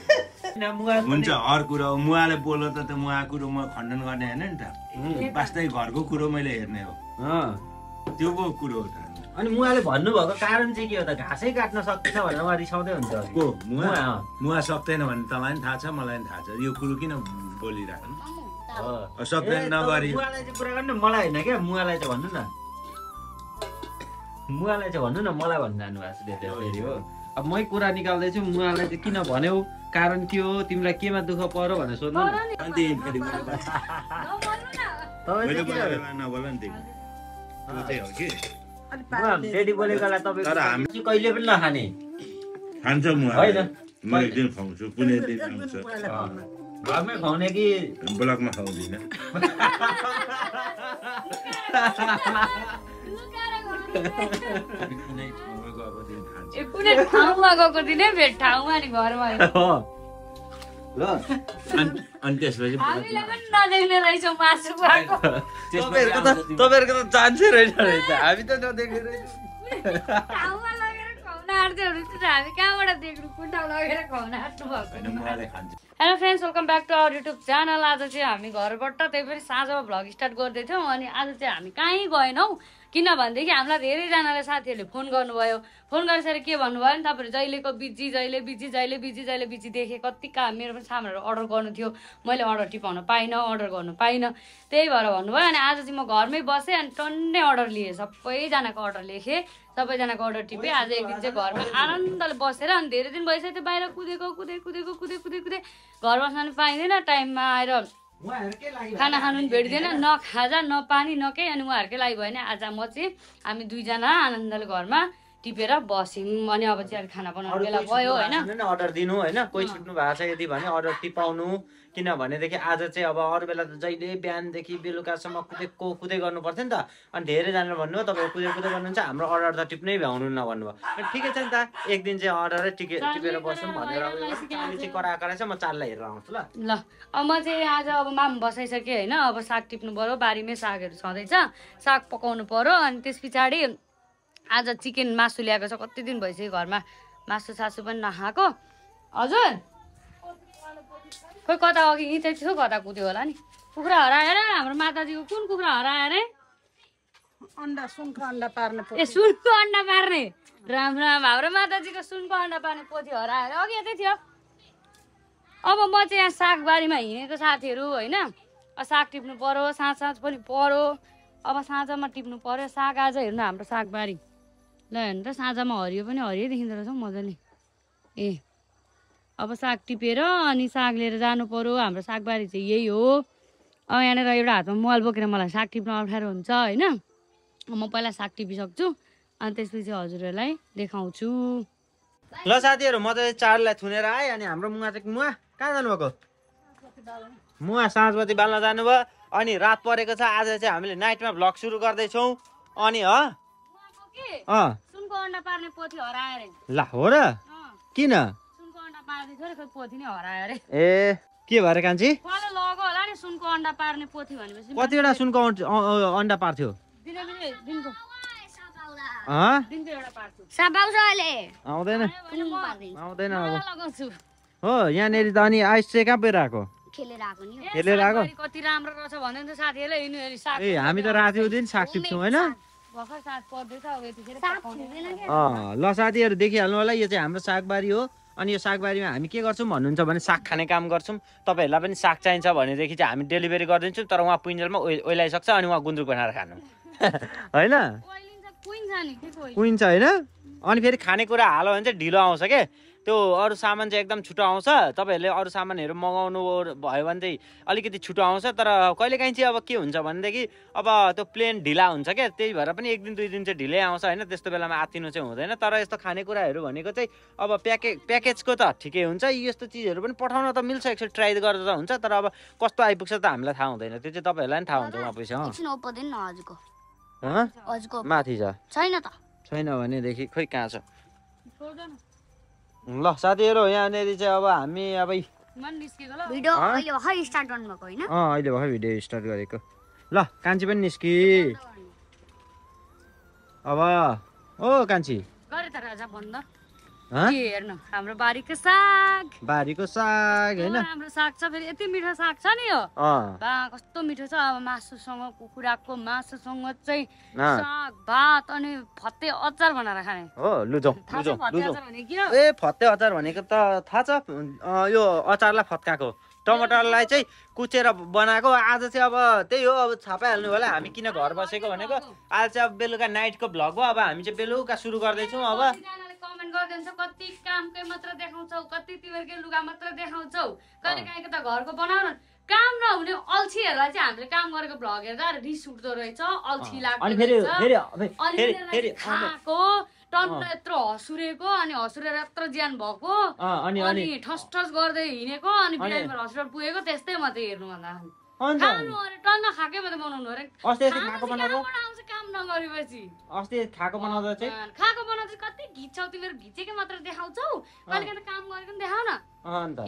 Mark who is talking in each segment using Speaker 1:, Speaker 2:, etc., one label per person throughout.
Speaker 1: हुन्छ हर कुरो मुवाले बोल्यो त त मुवा कुरो म खण्डन गर्ने होइन नि त वास्तै घरको कुरो मैले हेर्ने हो
Speaker 2: अँ।
Speaker 1: त्यो पो कुरो हो त
Speaker 2: अनि मुवाले भन्नुभएको कारण चाहिँ के हो त घाँसै काट्न सक्छ भनेर उहाँ रिसाउँदै हुन्छ।
Speaker 1: को मुवा
Speaker 2: मुवा,
Speaker 1: सक्दैन भने तँलाई पनि थाहा छ मलाई पनि थाहा छ यो कुरो किन बोलिराख्नु। अब सक्दैन नगरी
Speaker 2: तपाईँ मुवालाई चाहिँ कुरा गर्नु मलाई होइन क्या मुवालाई चाहिँ भन्नु न मुवालाई चाहिँ भन्नु न मलाई भन्नु जानु भएको छ त्यो फेरि हो। अब मै कुरा निकाल्दैछु मुवालाई चाहिँ किन भन्यौ? कारण के हो? तिमीलाई केमा दुःख पर्यो भनेर सोध्नु
Speaker 1: फेरि
Speaker 2: बोलेकोलाई तपाईँ कहिले पनि नखाने।
Speaker 1: खान्छ मुवा।
Speaker 2: होइन।
Speaker 1: म एक दिन खुवाउँछु कुनै दिन आउँछ।
Speaker 2: घरमै खुवाउने कि?
Speaker 1: ब्लकमा खुवाउँदिनँ।
Speaker 3: ए, कुनै ठाउँमा गएको दिनै भेट ठाउँमा नि घरमा।
Speaker 2: ल
Speaker 1: अनि त्यसपछि
Speaker 3: नदेख्ने रहेछौँ मासु
Speaker 2: तपाईँहरूको त चान्सै रहेछ हामी त
Speaker 3: hello friends welcome back to our YouTube channel आज चाहिँ हामी घरबाट त्यही पनि साँझमा भ्लग स्टार्ट गर्दैथ्यौँ अनि आज चाहिँ हामी कहीँ गएनौँ किनभनेदेखि हामीलाई धेरैजनाले साथीहरूले फोन गर्नुभयो। फोन गरिसकेर के भन्नुभयो नि तपाईँहरू जहिलेको बिजी जहिले बिजी जहिले बिजी जहिले बिजी देखेँ कति काम मेरो पनि सामानहरू अर्डर गर्नु थियो। मैले अर्डर टिपाउन पाइनँ अर्डर गर्नु पाइनँ। त्यही भएर भन्नुभयो अनि आज चाहिँ म घरमै बसेँ अनि टन्नै अर्डर लिएँ। सबैजनाको अर्डर लेखेँ सबैजनाको अर्डर टिपेँ। आज एक दिन चाहिँ घरमा आनन्दले बसेर अनि धेरै दिन भइसक्यो बाहिर कुदेको कुदे कुदेको कुदे कुदे कुदे घर बस्न पनि पाइँदैन टाइममा आएर खाना खानु पनि भेट्दैन न खाजा न पानी न केही। अनि उहाँहरूकै लागि भयो भने आज म चाहिँ हामी दुईजना आनन्दले घरमा टिपेर बस्यौँ। अनि अब चाहिँ खाना बनाउने बेला भयो होइन?
Speaker 2: अर्डर दिनु होइन? कोही छुट्नु भएको छ यदि भने अर्डर टिपाउनु। किनभनेदेखि आज चाहिँ अब अरू बेला त जहिले बिहानदेखि बेलुकासम्म कुदेको कुदै गर्नु पर्थ्यो नि त। अनि धेरैजनाले भन्नुभयो तपाईँ कुदे कुदै गर्नुहुन्छ हाम्रो अर्डर त टिप्नै भ्याउनु न भन्नुभयो। अनि ठिकै छ नि त एक दिन चाहिँ अर्डरै टिके टिपेर बसौँ भनेर चाहिँ करा कराएछ म चाललाई हेरेर आउँछु ल।
Speaker 3: ल अब म चाहिँ आज अब माम बसाइसकेँ होइन अब साग टिप्नु पऱ्यो बारीमै सागहरू छँदैछ साग पकाउनु पऱ्यो अनि त्यस पछाडि आज चिकन मासु ल्याएको छ कति दिन भइसक्यो घरमा मासु सासु पनि नखाएको। हजुर? खोइ कता अघि यहीँ चाहिँ थियो कता कुद्यो होला नि? कुखुरा हराएर हाम्रो माताजीको कुन कुखुरा हराएर
Speaker 4: अन्डा सुनको अन्डा पार्नु
Speaker 3: ए सुनको अन्डा पार्ने? राम राम हाम्रो माताजीको सुनको अन्डा पार्ने पोथी हराएर अघि यतै थियो। अब म चाहिँ यहाँ सागबारीमा हिँडेको साथीहरू होइन? साग टिप्नु पऱ्यो साँझ साँझ पनि पऱ्यो अब साँझमा टिप्नु पऱ्यो साग आज हेर्नु हाम्रो सागबारी। ल हेर्नु त साँझमा हरियो पनि हरियो देखिँदो रहेछ हौ मजाले। ए अब साग टिपेर अनि साग लिएर जानु पऱ्यो हाम्रो सागबारी चाहिँ यही हो। अब यहाँनिर एउटा हातमा मोबाइल बोकेर मलाई साग टिप्न अप्ठ्यारो हुन्छ होइन? म पहिला साग टिपिसक्छु अनि त्यसपछि हजुरहरूलाई देखाउँछु।
Speaker 2: ल साथीहरू म चाहिँ चाडलाई थुनेर आएँ अनि हाम्रो मुवा चाहिँ मुवा। कहाँ जानुभएको? मुवा साँझबत्ती बाल्न जानुभयो अनि रात परेको छ आज चाहिँ हामीले नाइटमा भ्लग सुरु गर्दैछौँ अनि ह? अँ।
Speaker 3: सुनको अन्डा पार्ने पोथी हरायो अरे।
Speaker 2: ला हो र?
Speaker 3: अँ,
Speaker 2: किन? ए के भएर कान्छी?
Speaker 3: कसले लगो होला नि सुनको अन्डा पार्ने पोथी भनेपछि।
Speaker 2: कतिवटा सुनको अन्डा पार्थ्यो? आउँदैन। आउँदैन अब। हो यहाँनिर त अनि आइस चाहिँ कहाँ
Speaker 5: खेलेर आएको
Speaker 2: खेलेर आएको?
Speaker 3: कति राम्रो रहेछ भन्दै थियो साथीहरूले यिनीहरू साग
Speaker 2: ए हामी त राति दिन साग टिप्छौँ होइन? ल साथीहरू देखिहाल्नु होला। यो चाहिँ हाम्रो सागबारी हो। अनि यो सागबारीमा हामी के गर्छौँ भन्नुहुन्छ भने साग खाने काम गर्छौँ। तपाईँहरूलाई पनि साग चाहिन्छ भनेदेखि चाहिँ हामी डेलिभरी गरिदिन्छौँ तर उहाँ पुइन्जेलमा ओइ- ओइलाइसक्छ अनि उहाँ गुन्द्रुक बनाएर खानु। होइन?
Speaker 3: कुहिन्छ
Speaker 2: होइन? अनि फेरि खानेकुरा हाल्यो भने चाहिँ ढिलो आउँछ के? त्यो अरू सामान चाहिँ एकदम छिटो आउँछ। तपाईँहरूले अरू सामानहरू मगाउनु भयो भने चाहिँ अलिकति छिटो आउँछ। तर कहिलेकाहीँ चाहिँ अब के हुन्छ भनेदेखि अब त्यो प्लेन ढिला हुन्छ क्या त्यही भएर पनि एक दिन दुई दिन चाहिँ ढिलै आउँछ होइन। त्यस्तो बेलामा आत्तिनु चाहिँ हुँदैन। तर यस्तो खानेकुराहरू भनेको चाहिँ अब प्याके प्याकेजको त ठिकै हुन्छ। यस्तो चिजहरू पनि पठाउन त मिल्छ एकचोटि ट्राई गरेर त हुन्छ। तर अब कस्तो आइपुग्छ त हामीलाई थाहा हुँदैन। त्यो चाहिँ तपाईँहरूलाई पनि थाहा हुन्छ उहाँ पैसा माथि छ।
Speaker 5: छैन त।
Speaker 2: छैन भनेदेखि खोइ कहाँ छ? ल साथीहरू यहाँनिर चाहिँ अब हामी अब
Speaker 3: मन निस्केको ल।
Speaker 5: भिडियो
Speaker 2: हँ?
Speaker 5: अहिले भर्खर स्टार्ट गर्नुभएको होइन?
Speaker 2: अँ अहिले भर्खर भिडियो स्टार्ट गरेको। ल कान्छी पनि निस्कि। अब ओ कान्छी।
Speaker 3: गरे त राजा हेर्नु? हाम्रो बारीको साग।
Speaker 2: बारीको साग होइन?
Speaker 3: राम्रो साग छ फेरि? यति मिठो साग छ नि यो।
Speaker 2: अँ।
Speaker 3: बा कस्तो मिठो छ। अब मासुसँग कुखुराको मासुसँग चाहिँ। साग भात अनि फत्ते अचार बनाएर खाने।
Speaker 2: हो
Speaker 3: अचार भने किन?
Speaker 2: ए फत्ते अचार भनेको त थाहा छ। यो अचारलाई फत्काएको। टमाटरलाई चाहिँ कुचेर बनाएको। आज चाहिँ अब त्यही हो अब छापाइहाल्नु होला। हामी किन घर बसेको भनेको? आज चाहिँ अब बेलुका नाइटको भ्लग हो। अब हामी चाहिँ बेलुका सुरु गर्दैछौँ अब।
Speaker 3: कमेन्ट गरिदिन्छ कति कामकै मात्र देखाउँछौ कति तिमीहरूकै लुगा मात्र देखाउँछौ। कहिले काहीँको त घरको बनाउन काम नहुने अल्छीहरूलाई चाहिँ हामीले काम गरेको भ्लग हेर्दा रिस उठ्दो रहेछ अल्छी लाग्दो टन्न यत्रो हँसुरेको अनि हँसुरेर यत्रो ज्यान भएको
Speaker 2: अनि
Speaker 3: ठस ठस गर्दै हिँडेको अनि बिरामीबाट हस्पिटल पुगेको त्यस्तै मात्रै हेर्नु भन्दा
Speaker 2: अन्त
Speaker 3: टन्न खाएकै मात्रै बनाउनु अरे।
Speaker 2: अस्ति खाएको बनाउँदा?
Speaker 3: कहाँबाट आउँछ काम नगरेपछि
Speaker 2: अस्ति खाएको बनाउँदा चाहिँ?
Speaker 3: खाएको बनाउँदा कति घिच्छौ तिमीहरू घिचेकै मात्र देखाउँछौ। कहिले काम गरेको पनि देखाउ न
Speaker 2: अन्त।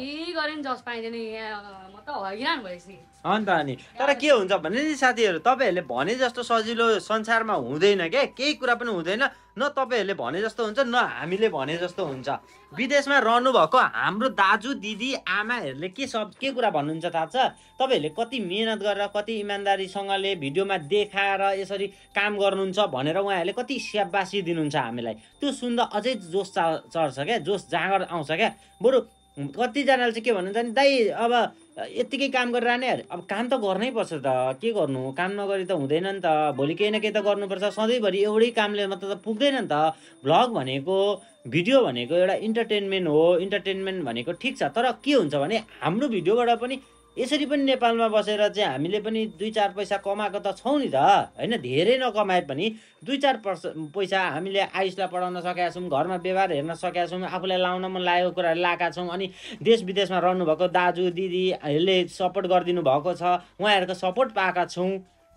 Speaker 2: अनि तर के हुन्छ भने नि साथीहरू तपाईँहरूले भने जस्तो सजिलो संसारमा हुँदैन क्या केही कुरा पनि हुँदैन। न तपाईँहरूले भने जस्तो हुन्छ न हामीले भने जस्तो हुन्छ। विदेशमा रहनु भएको हाम्रो दाजु दिदी आमाहरूले के सब के कुरा भन्नुहुन्छ थाहा छ? तपाईँहरूले कति मिहिनेत गरेर कति इमान्दारीसँगले भिडियोमा देखाएर यसरी काम गर्नुहुन्छ भनेर उहाँहरूले कति स्याबासी दिनुहुन्छ हामीलाई। त्यो सुन्दा अझै जोस चा चढ्छ क्या जोस जाँगर आउँछ क्या बरु कतिजनाले चाहिँ के भन्नुहुन्छ नि दाइ अब यत्तिकै काम गरेर नै अब काम त गर्नै पर्छ त के गर्नु? काम नगरी त हुँदैन नि त। भोलि केही न केही त गर्नुपर्छ। सधैँभरि एउटै कामले मात्र त पुग्दैन नि त। भ्लग भनेको भिडियो भनेको एउटा इन्टरटेनमेन्ट हो। इन्टरटेनमेन्ट भनेको ठिक छ। तर के हुन्छ भने हाम्रो भिडियोबाट पनि यसरी पनि नेपालमा बसेर चाहिँ हामीले पनि दुई चार पैसा कमाएको त छौँ नि त होइन? धेरै नकमाए पनि दुई चार पर्स पैसा हामीले आयुषलाई पढाउन सकेका छौँ घरमा व्यवहार हेर्न सकेका छौँ आफूलाई लाउन मन लागेको कुराहरू लगाएका छौँ अनि देश विदेशमा रहनुभएको दाजु दिदीहरूले सपोर्ट गरिदिनु भएको छ उहाँहरूको सपोर्ट पाएका छौँ।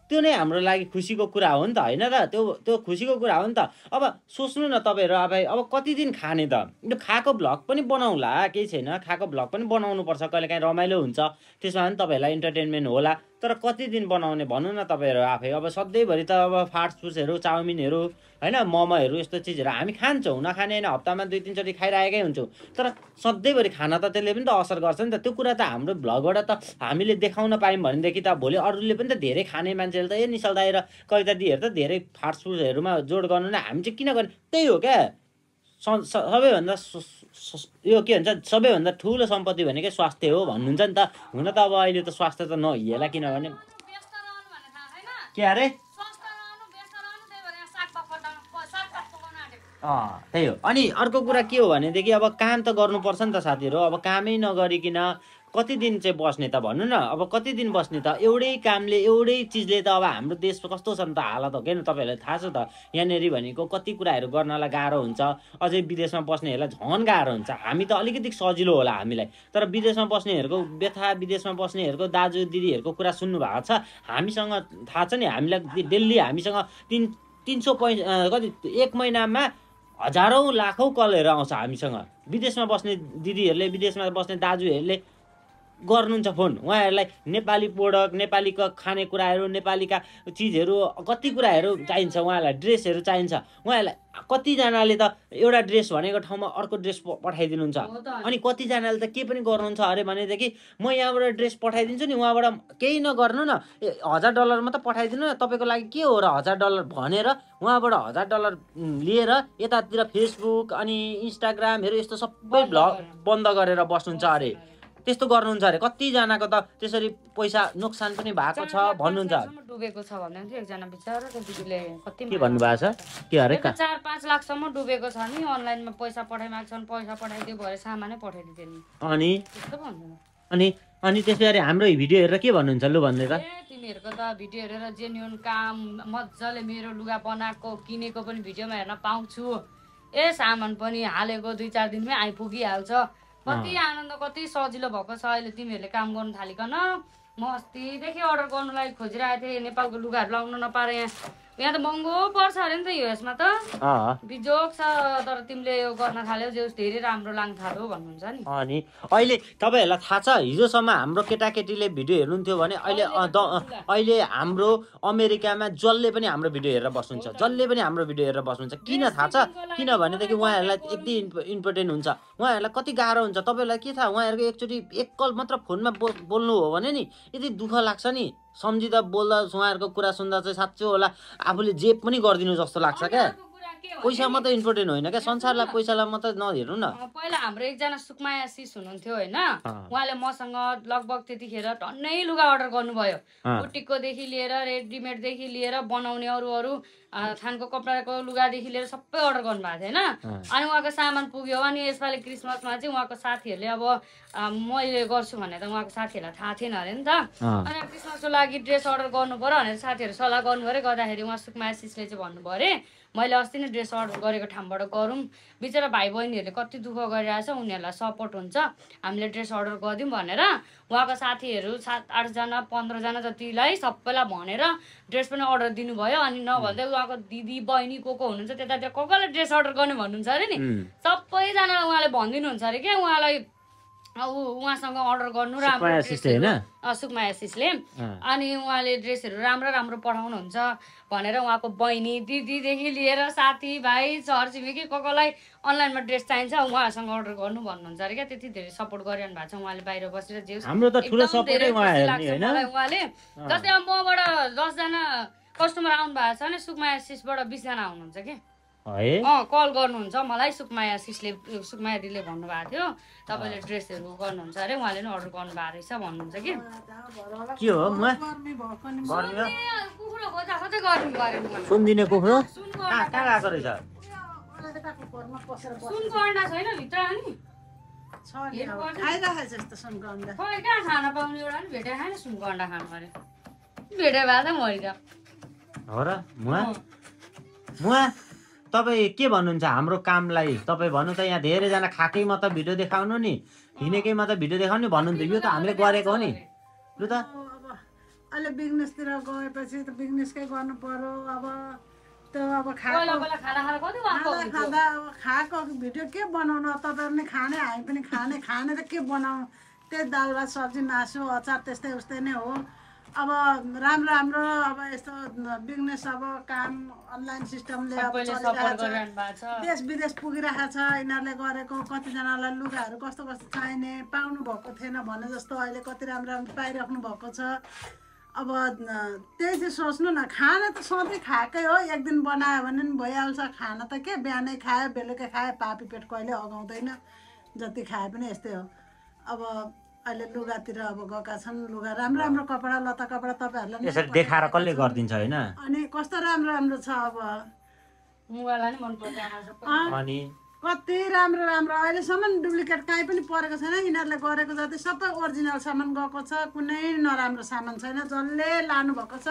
Speaker 2: त्यो नै हाम्रो लागि खुसीको कुरा हो नि त होइन त? त्यो त्यो खुसीको कुरा हो नि त। अब सोच्नु न तपाईँहरू अब अब कति दिन खाने त? यो खाएको भ्लग पनि बनाउला केही छैन। खाएको भ्लग पनि बनाउनुपर्छ कहिले काहीँ रमाइलो हुन्छ। त्यसमा पनि तपाईँहरूलाई इन्टरटेनमेन्ट होला। तर कति दिन बनाउने भन्नु न तपाईँहरू आफै। अब सधैँभरि त अब फास्ट फुड्सहरू चाउमिनहरू होइन मोमोहरू यस्तो चिजहरू हामी खान्छौँ नखाने होइन हप्तामा दुई तिनचोटि खाइरहेकै हुन्छौँ। तर सधैँभरि खाना त त्यसले पनि त असर गर्छ नि त। त्यो कुरा त हाम्रो भ्लगबाट त हामीले देखाउन पायौँ भनेदेखि त भोलि अरूले पनि त धेरै खाने मान्छेहरू त ए निशल दाइ र कविता दिदीहरू त धेरै फास्ट फुडहरूमा जोड गर्नु नै हामी चाहिँ किन गर्ने? त्यही हो क्या। सबैभन्दा यो के भन्छ सबैभन्दा ठुलो सम्पत्ति भनेकै स्वास्थ्य हो भन्नुहुन्छ नि त। हुन त अब अहिले त स्वास्थ्य त नहिएला किनभने के अरे?
Speaker 3: त्यही
Speaker 2: हो। अनि अर्को कुरा के हो भनेदेखि अब काम त गर्नुपर्छ नि त साथीहरू। अब कामै नगरिकन कति दिन चाहिँ बस्ने त भन्नु न अब कति दिन बस्ने त? एउटै कामले एउटै चिजले त अब हाम्रो देशको कस्तो छ नि त हालत हो क्या तपाईँहरूलाई थाहा छ त यहाँनिर भनेको कति कुराहरू गर्नलाई गाह्रो हुन्छ। अझै विदेशमा बस्नेहरूलाई झन् गाह्रो हुन्छ। हामी त अलिकति सजिलो होला हामीलाई। तर विदेशमा बस्नेहरूको व्यथा विदेशमा बस्नेहरूको दाजु दिदीहरूको कुरा सुन्नु भएको छ। हामीसँग थाहा छ नि हामीलाई डेली हामीसँग तिन तिन सौ पै कति एक महिनामा हजारौँ लाखौँ कलहरू आउँछ हामीसँग। विदेशमा बस्ने दिदीहरूले विदेशमा बस्ने दाजुहरूले गर्नुहुन्छ फोन। उहाँहरूलाई नेपाली प्रोडक्ट नेपालीको खानेकुराहरू नेपालीका चिजहरू कति कुराहरू चाहिन्छ उहाँहरूलाई ड्रेसहरू चाहिन्छ। उहाँहरूलाई कतिजनाले त एउटा ड्रेस भनेको ठाउँमा अर्को ड्रेस पठाइदिनुहुन्छ। अनि कतिजनाले त के पनि गर्नुहुन्छ? अरे भनेदेखि म यहाँबाट ड्रेस पठाइदिन्छु नि उहाँबाट केही नगर्नु न। ए, हजार डलर मात्रै पठाइदिनु न। तपाईँको लागि के हो र हजार डलर भनेर उहाँबाट हजार डलर लिएर यतातिर फेसबुक अनि इन्स्टाग्रामहरू यस्तो सबै भ्लग बन्द गरेर बस्नुहुन्छ अरे। त्यस्तो गर्नुहुन्छ अरे? कतिजनाको त त्यसरी पैसा नोक्सान पनि भएको छ भन्नुहुन्छ
Speaker 3: डुबेको छ भन्दै एकजना बिचरा त्यो दिदीले कति
Speaker 2: के भन्नुभएको छ? के अरे
Speaker 3: चार पाँच लाखसम्म डुबेको छ नि अनलाइनमा पैसा पठाइमाग्छन् छन् पैसा पठाइदियो भरे सामानै पठाइदिँदैन नि।
Speaker 2: अनि? अनि अनि त्यसै गरी हाम्रो भिडियो हेरेर के भन्नुहुन्छ लु भन्दै त?
Speaker 3: तिमीहरूको त भिडियो हेरेर जेन्युन काम मजाले मेरो लुगा बनाएको किनेको पनि भिडियोमा हेर्न पाउँछु। ए सामान पनि हालेको दुई चार दिनमै आइपुगिहाल्छ। कति आनन्द कति सजिलो भएको छ अहिले तिमीहरूले काम गर्नु थालिकन। म अस्तिदेखि अर्डर गर्नुलाई खोजिरहेको थिएँ नेपालको लुगाहरू लाउनु नपाएर यहाँ। यहाँ त महँगो पर्छ अरे नि त युएसमा त।
Speaker 2: अँ।
Speaker 3: बिजोक छ तर तिमीले यो गर्न थाल्यौ जे धेरै राम्रो लाग्न थाल्यो भन्नुहुन्छ नि।
Speaker 2: अनि अहिले तपाईँहरूलाई थाहा छ हिजोसम्म हाम्रो केटाकेटीले भिडियो हेर्नुहुन्थ्यो भने अहिले अहिले हाम्रो अमेरिकामा जसले पनि हाम्रो भिडियो हेरेर बस्नुहुन्छ जसले पनि हाम्रो भिडियो हेरेर बस्नुहुन्छ किन थाहा छ? किनभनेदेखि उहाँहरूलाई यति इम्पोर्टेन्ट हुन्छ। उहाँहरूलाई कति गाह्रो हुन्छ। तपाईँहरूलाई के थाहा उहाँहरूको एकचोटि एक कल मात्र फोनमा बोल्नु हो भने नि यति दुःख लाग्छ नि। सम्झिँदा बोल्दा उहाँहरूको कुरा सुन्दा चाहिँ साँच्चै होला। आफूले जे पनि गरिदिनु जस्तो लाग्छ क्या। पैसा मात्रै इम्पोर्टेन्ट होइन क्या? संसारलाई पैसालाई मात्रै नहेर्नु न
Speaker 3: पहिला हाम्रो एकजना सुकमाया सिस हुनुहुन्थ्यो होइन। उहाँले मसँग लगभग त्यतिखेर टन्नै लुगा अर्डर गर्नुभयो। बुटिककोदेखि लिएर रेडिमेडदेखि लिएर बनाउने अरू अरू थानको कपडाको लुगादेखि लिएर सबै अर्डर गर्नुभएको थियो होइन? अनि उहाँको सामान पुग्यो। अनि यसपालि क्रिसमसमा चाहिँ उहाँको साथीहरूले अब मैले गर्छु भने त उहाँको साथीहरूलाई थाहा थिएन अरे नि त। अनि क्रिसमसको लागि ड्रेस अर्डर गर्नु पर्यो भनेर साथीहरू सल्लाह गर्नु पऱ्यो। गर्दाखेरि उहाँ सुकमाया सिसले चाहिँ भन्नुभयो अरे मैले अस्ति नै ड्रेस अर्डर गरेको ठाउँबाट गरौँ। बिचरा भाइ बहिनीहरूले कति दुःख गरिरहेछ उनीहरूलाई सपोर्ट हुन्छ। हामीले ड्रेस अर्डर गरिदिउँ भनेर उहाँको साथीहरू सात आठजना पन्ध्रजना जतिलाई सबैलाई भनेर ड्रेस पनि अर्डर दिनुभयो। अनि नभन्दै उहाँको दिदी बहिनी को को हुनुहुन्छ त्यतातिर को कोलाई ड्रेस अर्डर गर्ने भन्नुहुन्छ अरे नि. सबैजनालाई उहाँले भनिदिनुहुन्छ अरे क्या उहाँलाई उहाँसँग अर्डर गर्नु राम्रो
Speaker 2: सुकमाया सिसले होइन?
Speaker 3: ड्रेसहरू। अँ, सुकमाया सिसले
Speaker 2: अँ।
Speaker 3: अनि उहाँले ड्रेसहरू राम्रो राम्रो पठाउनुहुन्छ भनेर उहाँको बहिनी दिदीदेखि लिएर साथी भाइ छरछिमेकी को कोलाई अनलाइनमा ड्रेस चाहिन्छ उहाँहरूसँग अर्डर गर्नु भन्नुहुन्छ अरे क्या त्यति धेरै सपोर्ट गरिरहनु भएको छ उहाँले बाहिर बसेर जे उहाँले जस्तै अब मबाट दसजना कस्टमर आउनु भएको छ भने सुकमाया सिसबाट बिसजना आउनुहुन्छ कि
Speaker 2: है।
Speaker 3: अँ कल गर्नुहुन्छ मलाई सुकमाया सिसले सुकमाया दिदीले भन्नुभएको थियो। तपाईँले ड्रेसहरू गर्नुहुन्छ अरे उहाँले पनि अर्डर गर्नुभएको रहेछ भन्नुहुन्छ कि?
Speaker 2: के हो
Speaker 4: नि
Speaker 2: सुनिदिने कुखुरो? कहाँ गएको रहेछ?
Speaker 3: छैन भित्र
Speaker 4: नि
Speaker 3: कहाँ खान पाउने एउटा पनि भेटे खाएन सुनको अन्डा खानु पऱ्यो। भेटे भए त
Speaker 2: हो र मुवा? मुवा? तपाईँ के भन्नुहुन्छ? हाम्रो कामलाई तपाईँ भन्नु त यहाँ धेरैजना खाएकैमा त भिडियो देखाउनु नि। हिँडेकैमा त भिडियो देखाउनु भन्नुहुन्छ। यो त हामीले गरेको हो नि। लु त।
Speaker 4: अब अहिले बिजनेसतिर गएपछि त बिजनेसकै गर्नु पर्यो। अब त्यो अब खाँदा अब खाएको भिडियो के बनाउनु? अब तपाईँहरू पनि खाने हामी पनि खाने। खाने त के बनाउनु? त्यही दाल भात सब्जी मासु अचार त्यस्तै उस्तै नै हो। अब राम्रो राम्रो अब यस्तो बिजनेस अब काम अनलाइन सिस्टमले अब देश विदेश पुगिरहेको छ। यिनीहरूले गरेको कतिजनालाई लुगाहरू कस्तो कस्तो चाहिने पाउनु भएको थिएन भने जस्तो अहिले कति राम्रो राम्रो पाइराख्नु भएको छ। अब त्यही चाहिँ सोच्नु न खाना त सधैँ खाएकै हो। एक दिन बनायो भने पनि भइहाल्छ। खाना त के बिहानै खायो बेलुकै खायो पापी पेट कहिले अगाउँदैन। जति खाए पनि यस्तै हो। अब अहिले लुगातिर अब गएका छन् लुगा राम्रो राम्रो कपडा लत्ता कपडा तपाईँहरूलाई
Speaker 2: यसरी देखाएर कसले गरिदिन्छ होइन?
Speaker 4: अनि कस्तो राम्रो राम्रो छ अब?
Speaker 3: मुगालाई नि सबै।
Speaker 4: अँ,
Speaker 2: अनि?
Speaker 4: कति राम्रो राम्रो अहिलेसम्म डुप्लिकेट काहीँ पनि परेको छैन। यिनीहरूले गरेको जति सबै ओरिजिनल सामान गएको छ कुनै नराम्रो सामान छैन। जसले लानुभएको छ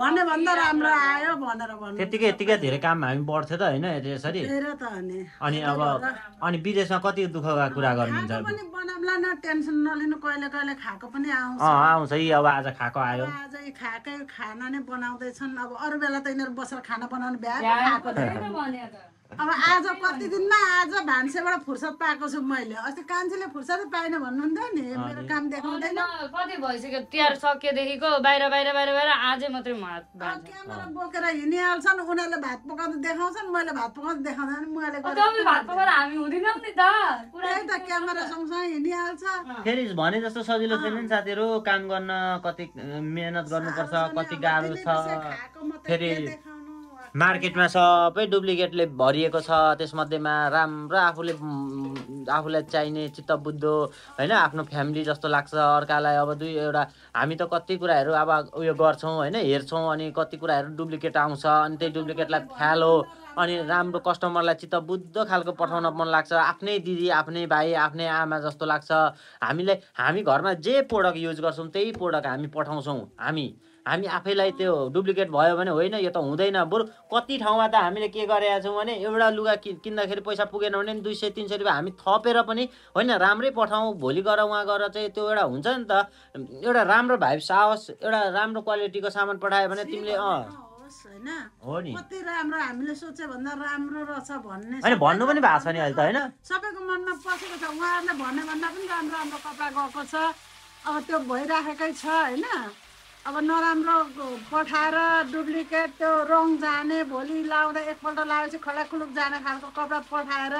Speaker 4: भन्यो भन्दा राम्रो आयो भनेर भन्नु।
Speaker 2: त्यतिकै यतिकै धेरै काम हामी बढ्थ्यो त होइन यसरी?
Speaker 4: धेरै त अनि।
Speaker 2: अनि अब अनि विदेशमा कति दुःखका कुरा गर्नुहुन्छ
Speaker 4: पनि बनाउला न टेन्सन नलिनु कहिले कहिले खाएको पनि आउँछ।
Speaker 2: आउँछ। यी अब आज खाएको आयो।
Speaker 4: आज यी खाएकै खाना नै बनाउँदैछन्। अब अरू बेला त यिनीहरू बसेर खाना बनाउनु भ्याएको अब आज कति दिनमा आज भान्सेबाट फुर्सद पाएको छु मैले। अस्ति कान्छीले फुर्सदै पाएन भन्नुहुन्थ्यो नि मेरो काम देखाउँदैन।
Speaker 3: कति भइसक्यो तिहार सकिएदेखिको बाहिर बाहिर बाहिर बाहिर आजै मात्रै
Speaker 4: क्यामेरा बोकेर हिँडिहाल्छन् उनीहरूले भात पकाउँदा देखाउँछन् मैले भात पकाउँदा देखाउँदैन
Speaker 3: तपाईँले भात पकाएर हामी हुँदैनौँ नि त।
Speaker 4: त्यही त क्यामेरा सँगसँगै हिँडिहाल्छ।
Speaker 2: फेरि भने जस्तो सजिलो छैन नि साथीहरू काम गर्न कति मेहनत गर्नुपर्छ कति गाह्रो छ। फेरि मार्केटमा सबै डुप्लिकेटले भरिएको छ। त्यसमध्येमा राम्रो आफूले आफूलाई चाहिने चित्त बुझ्दो होइन आफ्नो फ्यामिली जस्तो लाग्छ अर्कालाई। अब दुई एउटा हामी त कति कुराहरू अब उयो गर्छौँ होइन हेर्छौँ अनि कति कुराहरू डुप्लिकेट आउँछ अनि त्यही डुप्लिकेटलाई फ्यालो अनि राम्रो कस्टमरलाई चित्त बुझ्दो खालको पठाउन मन लाग्छ। आफ्नै दिदी आफ्नै भाइ आफ्नै आमा जस्तो लाग्छ। हामीलाई हामी घरमा जे प्रोडक्ट युज गर्छौँ त्यही प्रोडक्ट हामी पठाउँछौँ। हामी हामी आफैलाई त्यो डुप्लिकेट भयो भने होइन यो त हुँदैन। बरु कति ठाउँमा त हामीले के गरेका छौँ भने एउटा लुगा कि किन्दाखेरि पैसा पुगेन भने दुई सय तिन सय रुपियाँ हामी थपेर पनि होइन राम्रै पठाउँ भोलि गएर उहाँ गएर चाहिँ त्यो एउटा हुन्छ नि त। एउटा राम्रो भाइब्स आओस् एउटा राम्रो क्वालिटीको सामान पठायो भने तिमीले अँ।
Speaker 4: होइन?
Speaker 2: हो नि।
Speaker 4: कति राम्रो हामीले सोचे भन्दा राम्रो रहेछ भन्ने
Speaker 2: होइन भन्नु पनि भएको छ नि अहिले त होइन?
Speaker 4: सबैको मनमा पसेको छ। उहाँहरूले भन्यो भन्दा पनि राम्रो राम्रो कपडा गएको छ। अब त्यो भइराखेकै छ होइन? अब नराम्रो पठाएर डुप्लिकेट त्यो रङ जाने भोलि लाउँदा एकपल्ट लगाएपछि खलाकुलुक जाने खालको कपडा पठाएर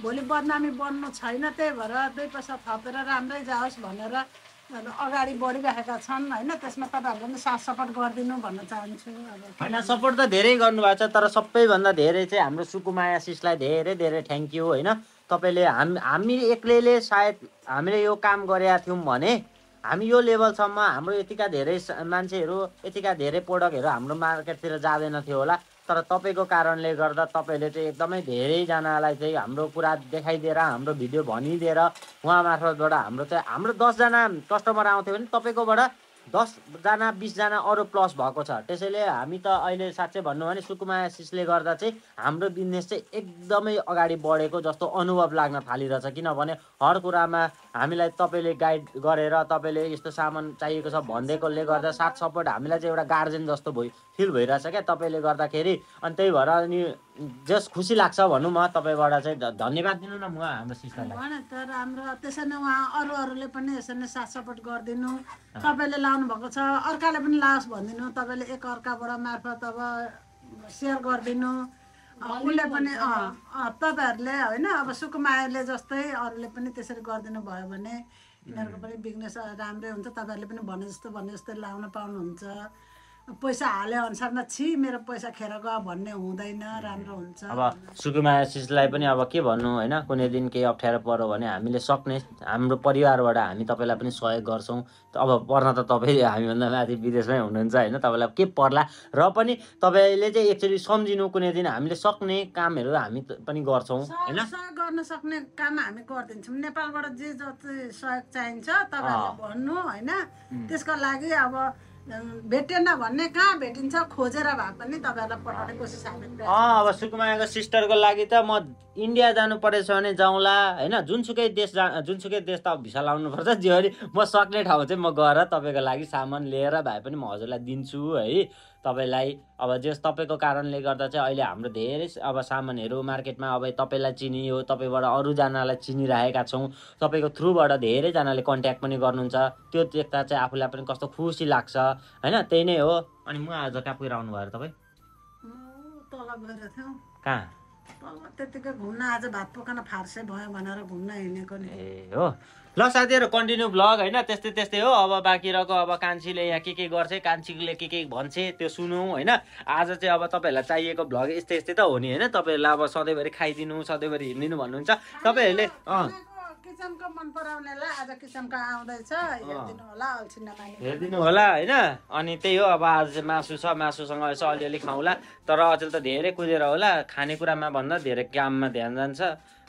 Speaker 4: भोलि बदनामी बन्नु छैन त्यही भएर दुई पैसा थपेर राम्रै जाओस् भनेर अगाडि बढिरहेका छन् होइन? त्यसमा तपाईँहरूले पनि साथ सपोर्ट गरिदिनु भन्न चाहन्छु। अब
Speaker 2: होइन सपोर्ट त धेरै गर्नुभएको छ तर सबैभन्दा धेरै चाहिँ हाम्रो सुकुमाया सिसलाई धेरै धेरै थ्याङ्क यू होइन? तपाईँले हाम हामी एक्लैले सायद हामीले यो काम गरेका थियौँ भने हामी यो लेभलसम्म हाम्रो यतिका धेरै मान्छेहरू यतिका धेरै प्रोडक्टहरू हाम्रो मार्केटतिर जाँदैन थियो होला। तर तपाईँको कारणले गर्दा तपाईँले चाहिँ एकदमै धेरैजनालाई चाहिँ हाम्रो कुरा देखाइदिएर हाम्रो भिडियो भनिदिएर उहाँ मार्फतबाट हाम्रो चाहिँ हाम्रो दसजना कस्टमर आउँथ्यो भने तपाईँकोबाट दसजना बिसजना अरू प्लस भएको छ। त्यसैले हामी त अहिले साँच्चै भन्नु भने सुकुमा सिसले गर्दा चाहिँ हाम्रो बिजनेस चाहिँ एकदमै अगाडि बढेको जस्तो अनुभव लाग्न थालिरहेछ। किनभने हर कुरामा हामीलाई तपाईँले गाइड गरेर तपाईँले यस्तो सामान चाहिएको छ भनिदिएकोले गर्दा साथ सपोर्ट हामीलाई चाहिँ एउटा गार्जेन जस्तो भइ फिल भइरहेछ क्या तपाईँले गर्दाखेरि। अनि त्यही भएर अनि जस खुसी लाग्छ भनौँ म तपाईँबाट चाहिँ धन्यवाद दिनु न म हाम्रो सिस्टरलाई।
Speaker 4: राम्रो। त्यसरी नै उहाँ अरू अरूले पनि यसरी नै साथ सपोर्ट गरिदिनु। तपाईँले भएको छ। अर्काले पनि लाओस् भनिदिनु तपाईँले एक अर्काबाट मार्फत अब सेयर गरिदिनु। उसले पनि अँ अँ, तपाईँहरूले होइन अब सुकुमायाले जस्तै अरूले पनि त्यसरी गरिदिनु भयो भने यिनीहरूको पनि बिजनेस राम्रै हुन्छ। तपाईँहरूले पनि भने जस्तो भने जस्तो लाउन पाउनुहुन्छ। पैसा हाले अनुसारमा छि मेरो पैसा खेर गयो भन्ने हुँदैन राम्रो हुन्छ।
Speaker 2: अब सुकुमा आशिषलाई पनि अब के भन्नु होइन? कुनै दिन केही अप्ठ्यारो पऱ्यो भने हामीले सक्ने हाम्रो परिवारबाट हामी तपाईँलाई पनि सहयोग गर्छौँ। अब पर्न त तपाईँ हामीभन्दा माथि विदेशमै हुनुहुन्छ होइन? तपाईँलाई के पर्ला? र पनि तपाईँले चाहिँ एक्चुली सम्झिनु कुनै दिन हामीले सक्ने कामहरू हामी पनि गर्छौँ होइन?
Speaker 4: गर्न सक्ने काम हामी गरिदिन्छौँ नेपालबाट जे जति सहयोग चाहिन्छ तपाईँहरूले भन्नु होइन? त्यसको लागि अब भेटेन भन्ने कहाँ भेटिन्छ? खोजेर भए पनि तपाईँहरूलाई पठाउने कोसिस
Speaker 2: अब सुकुमायाको सिस्टरको लागि त म इन्डिया जानु परेछ भने जाउँला। होइन जुनसुकै देश जा जुनसुकै देश त अब भिसा लाउनुपर्छ। जे पनि म सक्ने ठाउँ चाहिँ म गएर तपाईँको लागि सामान लिएर भए पनि म हजुरलाई दिन्छु है। तपाईँलाई अब जस तपाईँको कारणले गर्दा चाहिँ अहिले हाम्रो धेरै अब सामानहरू मार्केटमा अब तपाईँलाई चिनियो तपाईँबाट अरूजनालाई चिनिरहेका छौँ। तपाईँको थ्रुबाट धेरैजनाले कन्ट्याक्ट पनि गर्नुहुन्छ। त्यो देख्दा चाहिँ आफूलाई पनि कस्तो खुसी लाग्छ। होइन त्यही नै हो। अनि म आज कहाँ पुगेर आउनुभयो तपाईँ? कहाँ?
Speaker 4: त्यतिकै घुम्न आज भात पकाउन फार्से भयो भनेर घुम्न हिँडेको नि
Speaker 2: ए हो ल साथीहरू कन्टिन्यू ब्लग होइन त्यस्तै त्यस्तै हो अब बाँकी रहेको अब कान्छीले यहाँ के के गर्छ कान्छीले के के भन्छ त्यो सुनौँ होइन आज चाहिँ अब तपाईँहरूलाई चाहिएको भ्लग यस्तै यस्तै त हो नि होइन तपाईँहरूलाई अब सधैँभरि खाइदिनु सधैँभरि हिँडिदिनु भन्नुहुन्छ तपाईँहरूले अँ
Speaker 4: किचनको मन पराउनेलाई आज किचनको आउँदैछ? हेरिदिनु होला
Speaker 2: हेरिदिनु होला होइन? अनि त्यही हो अब आज चाहिँ मासु छ मासुसँग यसो अलिअलि खाउँला। तर अचेल त धेरै कुदेर होला खानेकुरामा भन्दा धेरै काममा ध्यान जान्छ।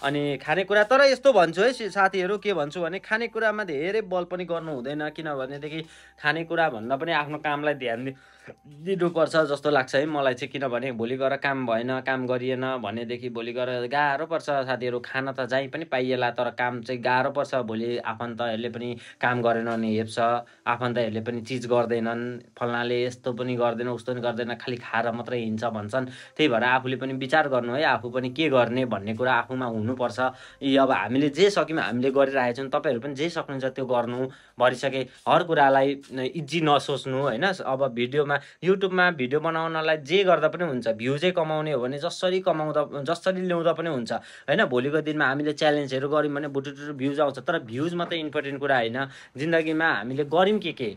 Speaker 2: अनि खानेकुरा तर यस्तो भन्छु है साथीहरू के भन्छु भने खानेकुरामा धेरै बल पनि गर्नु हुँदैन। किनभनेदेखि खानेकुरा भन्दा पनि आफ्नो कामलाई ध्यान दि दिनुपर्छ जस्तो लाग्छ है। मलाई चाहिँ किनभने भोलि गएर काम भएन काम गरिएन भनेदेखि भोलि गएर गाह्रो पर्छ साथीहरू। खान त जहीँ पनि पाइएला तर काम चाहिँ गाह्रो पर्छ। भोलि आफन्तहरूले पनि काम गरेन भने हेप्छ। आफन्तहरूले पनि चिज गर्दैनन्। फल्नाले यस्तो पनि गर्दैन उस्तो पनि गर्दैन खालि खाएर मात्रै हिँड्छ भन्छन्। त्यही भएर आफूले पनि विचार गर्नु है। आफू पनि के गर्ने भन्ने कुरा आफूमा हुनुपर्छ। यी अब हामीले जे सक्यौँ हामीले गरिरहेको छौँ तपाईँहरू पनि जे सक्नुहुन्छ त्यो गर्नु भरिसके हर कुरालाई इजी नसोच्नु होइन? अब भिडियोमा युट्युबमा भिडियो बनाउनलाई जे गर्दा पनि हुन्छ भ्यू कमाउने हो भने जसरी कमाउँदा जसरी ल्याउँदा पनि हुन्छ। होइन भोलिको दिनमा हामीले च्यालेन्जहरू गऱ्यौँ भने भुटुटुटु भ्युज आउँछ तर भ्युज मात्रै इम्पोर्टेन्ट कुरा होइन। जिन्दगीमा हामीले गऱ्यौँ के के?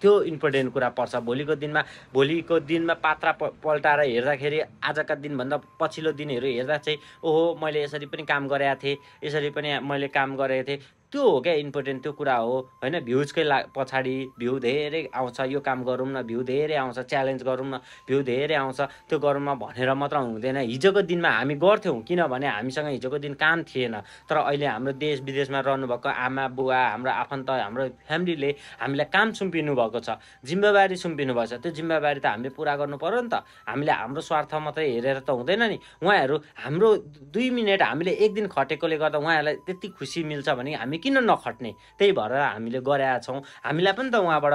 Speaker 2: त्यो इम्पोर्टेन्ट कुरा पर्छ। भोलिको दिनमा भोलिको दिनमा पात्रा पल्टाएर हेर्दाखेरि आजका दिनभन्दा पछिल्लो दिनहरू हेर्दा चाहिँ ओहो मैले यसरी पनि काम गरेका थिएँ यसरी पनि मैले काम गरेको थिएँ। त्यो हो क्या इम्पोर्टेन्ट त्यो कुरा हो। होइन भ्युजकै ला पछाडि भ्यू धेरै आउँछ यो काम गरौँ न भ्यू धेरै आउँछ च्यालेन्ज गरौँ न भ्यू धेरै आउँछ त्यो गरौँ न भनेर मात्र हुँदैन। हिजोको दिनमा हामी गर्थ्यौँ किनभने हामीसँग हिजोको दिन काम थिएन। तर अहिले हाम्रो देश विदेशमा रहनुभएको आमा बुवा हाम्रो आफन्त हाम्रो फ्यामिलीले हामीलाई काम सुम्पिनु भएको छ जिम्मेवारी सुम्पिनु भएको छ। त्यो जिम्मेवारी त हामीले पुरा गर्नु पऱ्यो नि त। हामीले हाम्रो स्वार्थ मात्रै हेरेर त हुँदैन नि। उहाँहरू हाम्रो दुई मिनट हामीले एक दिन खटेकोले गर्दा उहाँहरूलाई त्यति खुसी मिल्छ भने हामी हामी किन नखट्ने? त्यही भएर हामीले गरेका छौँ। हामीलाई पनि त उहाँबाट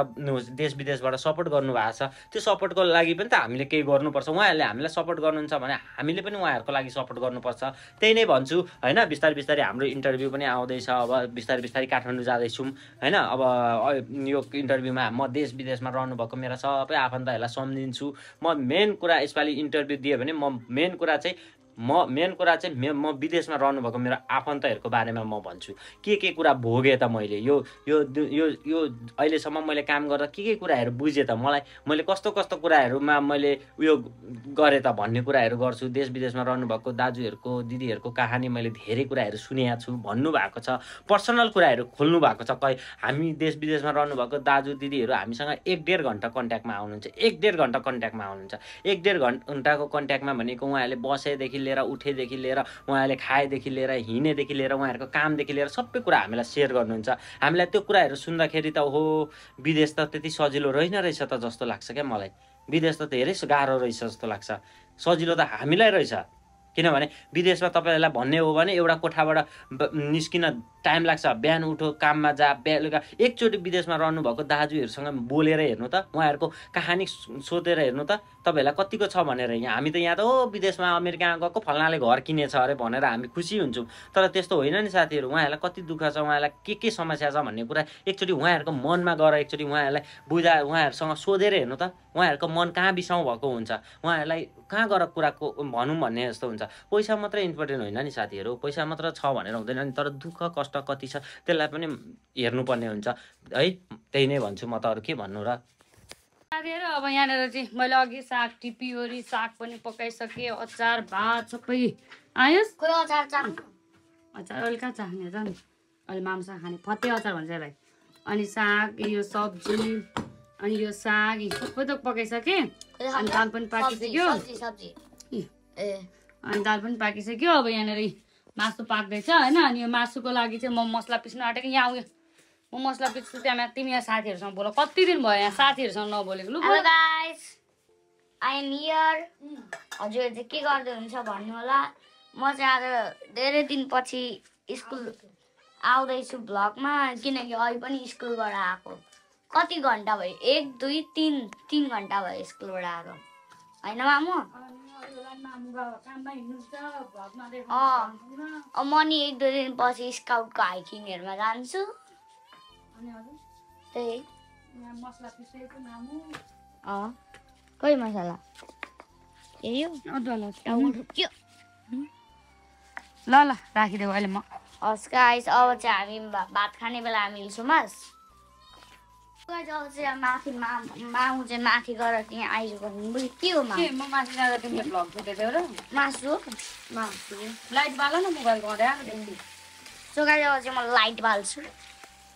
Speaker 2: देश विदेशबाट सपोर्ट गर्नुभएको छ। त्यो सपोर्टको लागि पनि त हामीले केही गर्नुपर्छ। उहाँहरूले हामीलाई सपोर्ट गर्नुहुन्छ भने हामीले पनि उहाँहरूको लागि सपोर्ट गर्नुपर्छ। त्यही नै भन्छु होइन? बिस्तारै बिस्तारै हाम्रो इन्टरभ्यू पनि आउँदैछ। अब बिस्तारै बिस्तारै काठमाडौँ जाँदैछौँ होइन? अब यो इन्टरभ्यूमा म देश विदेशमा रहनुभएको मेरा सबै आफन्तहरूलाई सम्झिन्छु। म मेन कुरा यसपालि इन्टरभ्यू दिएँ भने म मेन कुरा चाहिँ म मेन कुरा चाहिँ मे विदेशमा रहनुभएको मेरो आफन्तहरूको बारेमा म भन्छु। के के कुरा भोगेँ त मैले? यो यो यो यो अहिलेसम्म मैले काम गर्दा के के कुराहरू बुझेँ त मलाई? मैले कस्तो कस्तो कुराहरूमा मैले उयो गरेँ त भन्ने कुराहरू गर्छु। देश विदेशमा रहनुभएको दाजुहरूको दिदीहरूको कहानी मैले धेरै कुराहरू सुनेको छु भन्नुभएको छ। पर्सनल कुराहरू खोल्नु भएको छ। कै हामी देश विदेशमा रहनुभएको दाजु दिदीहरू हामीसँग एक डेढ घन्टा कन्ट्याक्टमा आउनुहुन्छ। एक डेढ घन्टा कन्ट्याक्टमा आउनुहुन्छ। एक डेढ घन्टाको कन्ट्याक्टमा भनेको उहाँहरूले बसेदेखि लिएर उठेदेखि लिएर उहाँहरूले खाएदेखि लिएर हिँडेदेखि लिएर उहाँहरूको कामदेखि लिएर सबै कुरा हामीलाई सेयर गर्नुहुन्छ। हामीलाई त्यो कुराहरू सुन्दाखेरि त हो विदेश त त्यति सजिलो रहेन रहेछ त जस्तो लाग्छ क्या मलाई। विदेश त धेरै गाह्रो रहेछ जस्तो लाग्छ। सजिलो त हामीलाई रहेछ। किनभने विदेशमा तपाईँहरूलाई भन्ने हो भने एउटा कोठाबाट निस्किन टाइम लाग्छ बिहान उठो काममा जा बेलुका एकचोटि विदेशमा रहनुभएको दाजुहरूसँग बोलेर हेर्नु त उहाँहरूको कहानी सोधेर हेर्नु त तपाईँहरूलाई कतिको छ भनेर यहाँ। हामी त यहाँ त हो विदेशमा अमेरिका गएको फल्नाले घर किनेछ अरे भनेर हामी खुसी हुन्छौँ। तर त्यस्तो होइन नि साथीहरू उहाँहरूलाई कति दुःख छ उहाँहरूलाई के के समस्या छ भन्ने कुरा एकचोटि उहाँहरूको मनमा गएर एकचोटि उहाँहरूलाई बुझा उहाँहरूसँग सोधेर हेर्नु त उहाँहरूको मन कहाँ बिसाउँ भएको हुन्छ? उहाँहरूलाई कहाँ गएर कुराको भनौँ भन्ने जस्तो हुन्छ। पैसा मात्रै इम्पोर्टेन्ट होइन नि साथीहरू पैसा मात्र छ भनेर हुँदैन नि तर दुःख कष्ट कति छ त्यसलाई पनि हेर्नुपर्ने हुन्छ। है त्यही नै भन्छु म त अरू के भन्नु र?
Speaker 3: साथीहरू अब यहाँनिर चाहिँ मैले अघि साग टिपिओरी साग पनि पकाइसकेँ अचार भात सबै। आयो।
Speaker 5: कोही अचार
Speaker 3: अहिले कहाँ चाख्ने र नि। अहिले मामसा खाने फते अचार भन्छ यसलाई। अनि साग यो सब्जी अनि यो साग यी सबै त पकाइसकेँ। अनि दाल पनि पाकिसक्यो।
Speaker 5: सब्जी सब्जी।
Speaker 3: इ,
Speaker 5: ए।
Speaker 3: अनि दाल पनि पाकिसक्यो। अब यहाँनिर मासु पाक्दैछ होइन? अनि यो मासुको लागि चाहिँ म मसला पिस्नु आँटेको यहाँ उयो म मसला पिस्छु त्यहाँ तिमी यहाँ साथीहरूसँग बोल। कति दिन भयो यहाँ साथीहरूसँग नबोलेको? लु।
Speaker 5: गाइस आई एम हियर हजुर चाहिँ के गर्दै हुन्छ भन्नु होला म चाहिँ आज धेरै दिनपछि स्कुल आउँदैछु भ्लगमा किनकि अहिले पनि स्कुलबाट आएको। कति घन्टा भयो? एक दुई तिन तिन घन्टा भयो स्कुलबाट आएको। होइन मामु? म नि एक दुई दिनपछि स्काउटको हाइकिङहरूमा जान्छु। त्यही। खोइ मसला।
Speaker 3: ल ल राखिदेऊ अहिले म।
Speaker 5: हस् गाइस अब चाहिँ हामी भात खाने बेला हामी अब चाहिँ माथि चाहिँ माथि गएर त्यहाँ आइसक्यो भने के हो मा
Speaker 3: के म माथि जाँदा तिमीले भ्लग सोधेको र
Speaker 5: मासु
Speaker 3: मासु लाइट बाल न मोबाइल गरे
Speaker 5: सो गाइस अब चाहिँ म लाइट बाल्छु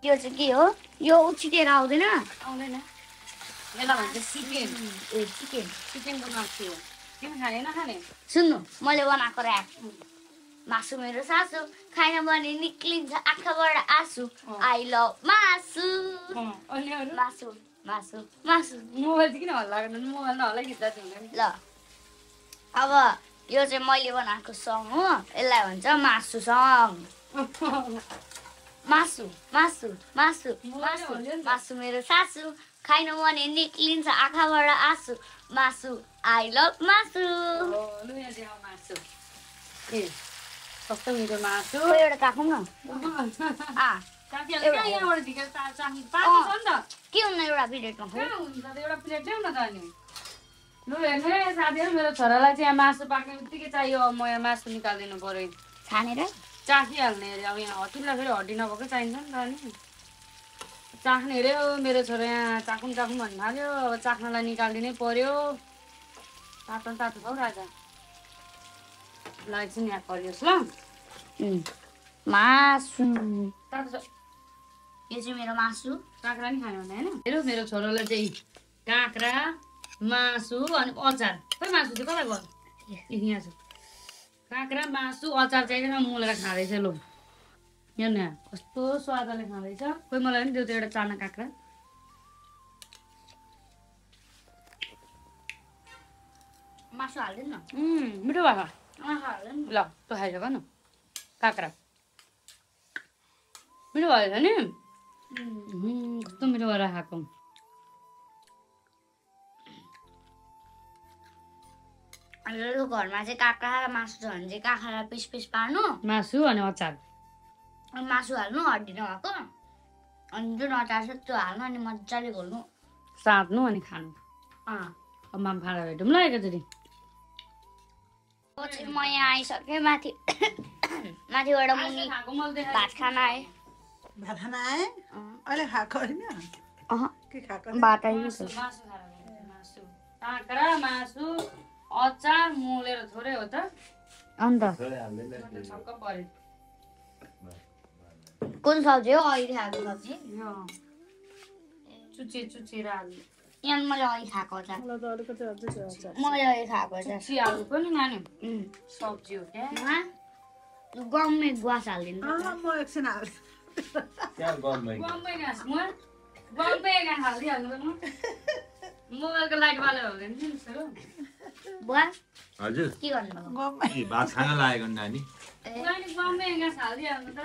Speaker 5: यो चाहिँ के हो यो उछिटेर आउँदैन
Speaker 3: आउँदैन यसलाई भन्छ चिकन।
Speaker 5: ए चिकन
Speaker 3: चिकनको मासु हो तिमी खाने नखाने
Speaker 5: सुन्नु मैले बनाएको ऱ्याप मासु मेरो सासु खाइन भने निक्लिन्छ आँखाबाट आँसु आई लभ मासु मासु मासु मासु
Speaker 3: मोबाइल चाहिँ किन हल्ला गर्नु मोबाइल नहल्ला खिच्दा
Speaker 5: ल अब यो चाहिँ मैले बनाएको सङ हो यसलाई भन्छ मासु सङ मासु मासु मासु मासु मासु मेरो सासु खाइन भने निक्लिन्छ आँखाबाट आँसु मासु आई लभ मासु
Speaker 3: मासु कस्तो मिठो मासु
Speaker 5: एउटा चाखौँ न के हुन्न एउटा
Speaker 3: त एउटा प्लेट ल्याउ न त अनि लु हेर्नु है साथीहरू मेरो छोरालाई चाहिँ यहाँ मासु पाक्ने बित्तिकै चाहियो अब म यहाँ मासु निकालिदिनु पऱ्यो
Speaker 5: छानेर
Speaker 3: चाखिहाल्ने अरे अब यहाँ हतिलाई फेरि हड्डी नभएको चाहिन्छ नि त अनि चाख्ने अरे मेरो छोरा यहाँ चाखौँ चाखौँ भन्नु थाल्यो अब चाख्नलाई निकालिदिनै पर्यो तातो तातो छ हौ राजा एकछिन यहाँ परियोस् ल
Speaker 5: मासु यो चाहिँ मेरो मासु
Speaker 3: काँक्रा नि खाने भने होइन हेरौँ मेरो छोरालाई चाहिँ काँक्रा मासु अनि अचार खै मासु चाहिँ कता गयो ए, यहाँ छ काँक्रा मासु अचार चाहिँ मोलेर खाँदैछ लु हेर्नु यहाँ कस्तो स्वादले खाँदैछ खोइ मलाई पनि देऊ त एउटा चाना काँक्रा
Speaker 5: मासु हाल्दैन न
Speaker 3: मिठो भएको ल तँ खाइसक न काँक्रा। मिठो भयो नि? कस्तो मिठो गरेर खाएको?
Speaker 5: घरमा चाहिँ काँक्रा र मासु छ भने चाहिँ काँक्रालाई पिस पिस पार्नु।
Speaker 3: मासु अनि अचार।
Speaker 5: अनि मासु हाल्नु हड्डी नभएको। अनि जुन अचार छ त्यो हाल्नु अनि मजाले घोल्नु।
Speaker 3: साट्नु अनि खानु।
Speaker 5: अँ।
Speaker 3: अब माम फाँडा भेटौँ ल एकचोटि।
Speaker 5: पछि म यहाँ आइसकेँ माथि माथिबाट मुनि। भात खान आएँ
Speaker 4: भात खान आएँ। अहिले खाएको होइन
Speaker 5: अहँ,
Speaker 4: के खाएको
Speaker 5: भात
Speaker 3: मासु काँक्रा अचार मोलेर थोरै हो त
Speaker 5: अन्त
Speaker 3: छक्क पऱ्यो
Speaker 5: कुन सब्जी हो अहिले खाएको सब्जी
Speaker 3: यो चुचे चुचेर आलु
Speaker 5: यहाँ मैले अहिले खाएको छ
Speaker 4: मलाई
Speaker 5: खाएको छ
Speaker 3: पनि नानी सब्जी हो क्या
Speaker 5: गम्मे गुवास हालिदिनु
Speaker 4: म एकछिन
Speaker 3: मोबाइलको लाइट
Speaker 5: के गर्नुभएको
Speaker 4: गम्मै
Speaker 1: ए, भात खान लागेको नि नानी
Speaker 3: हालिदिइहाल्नु त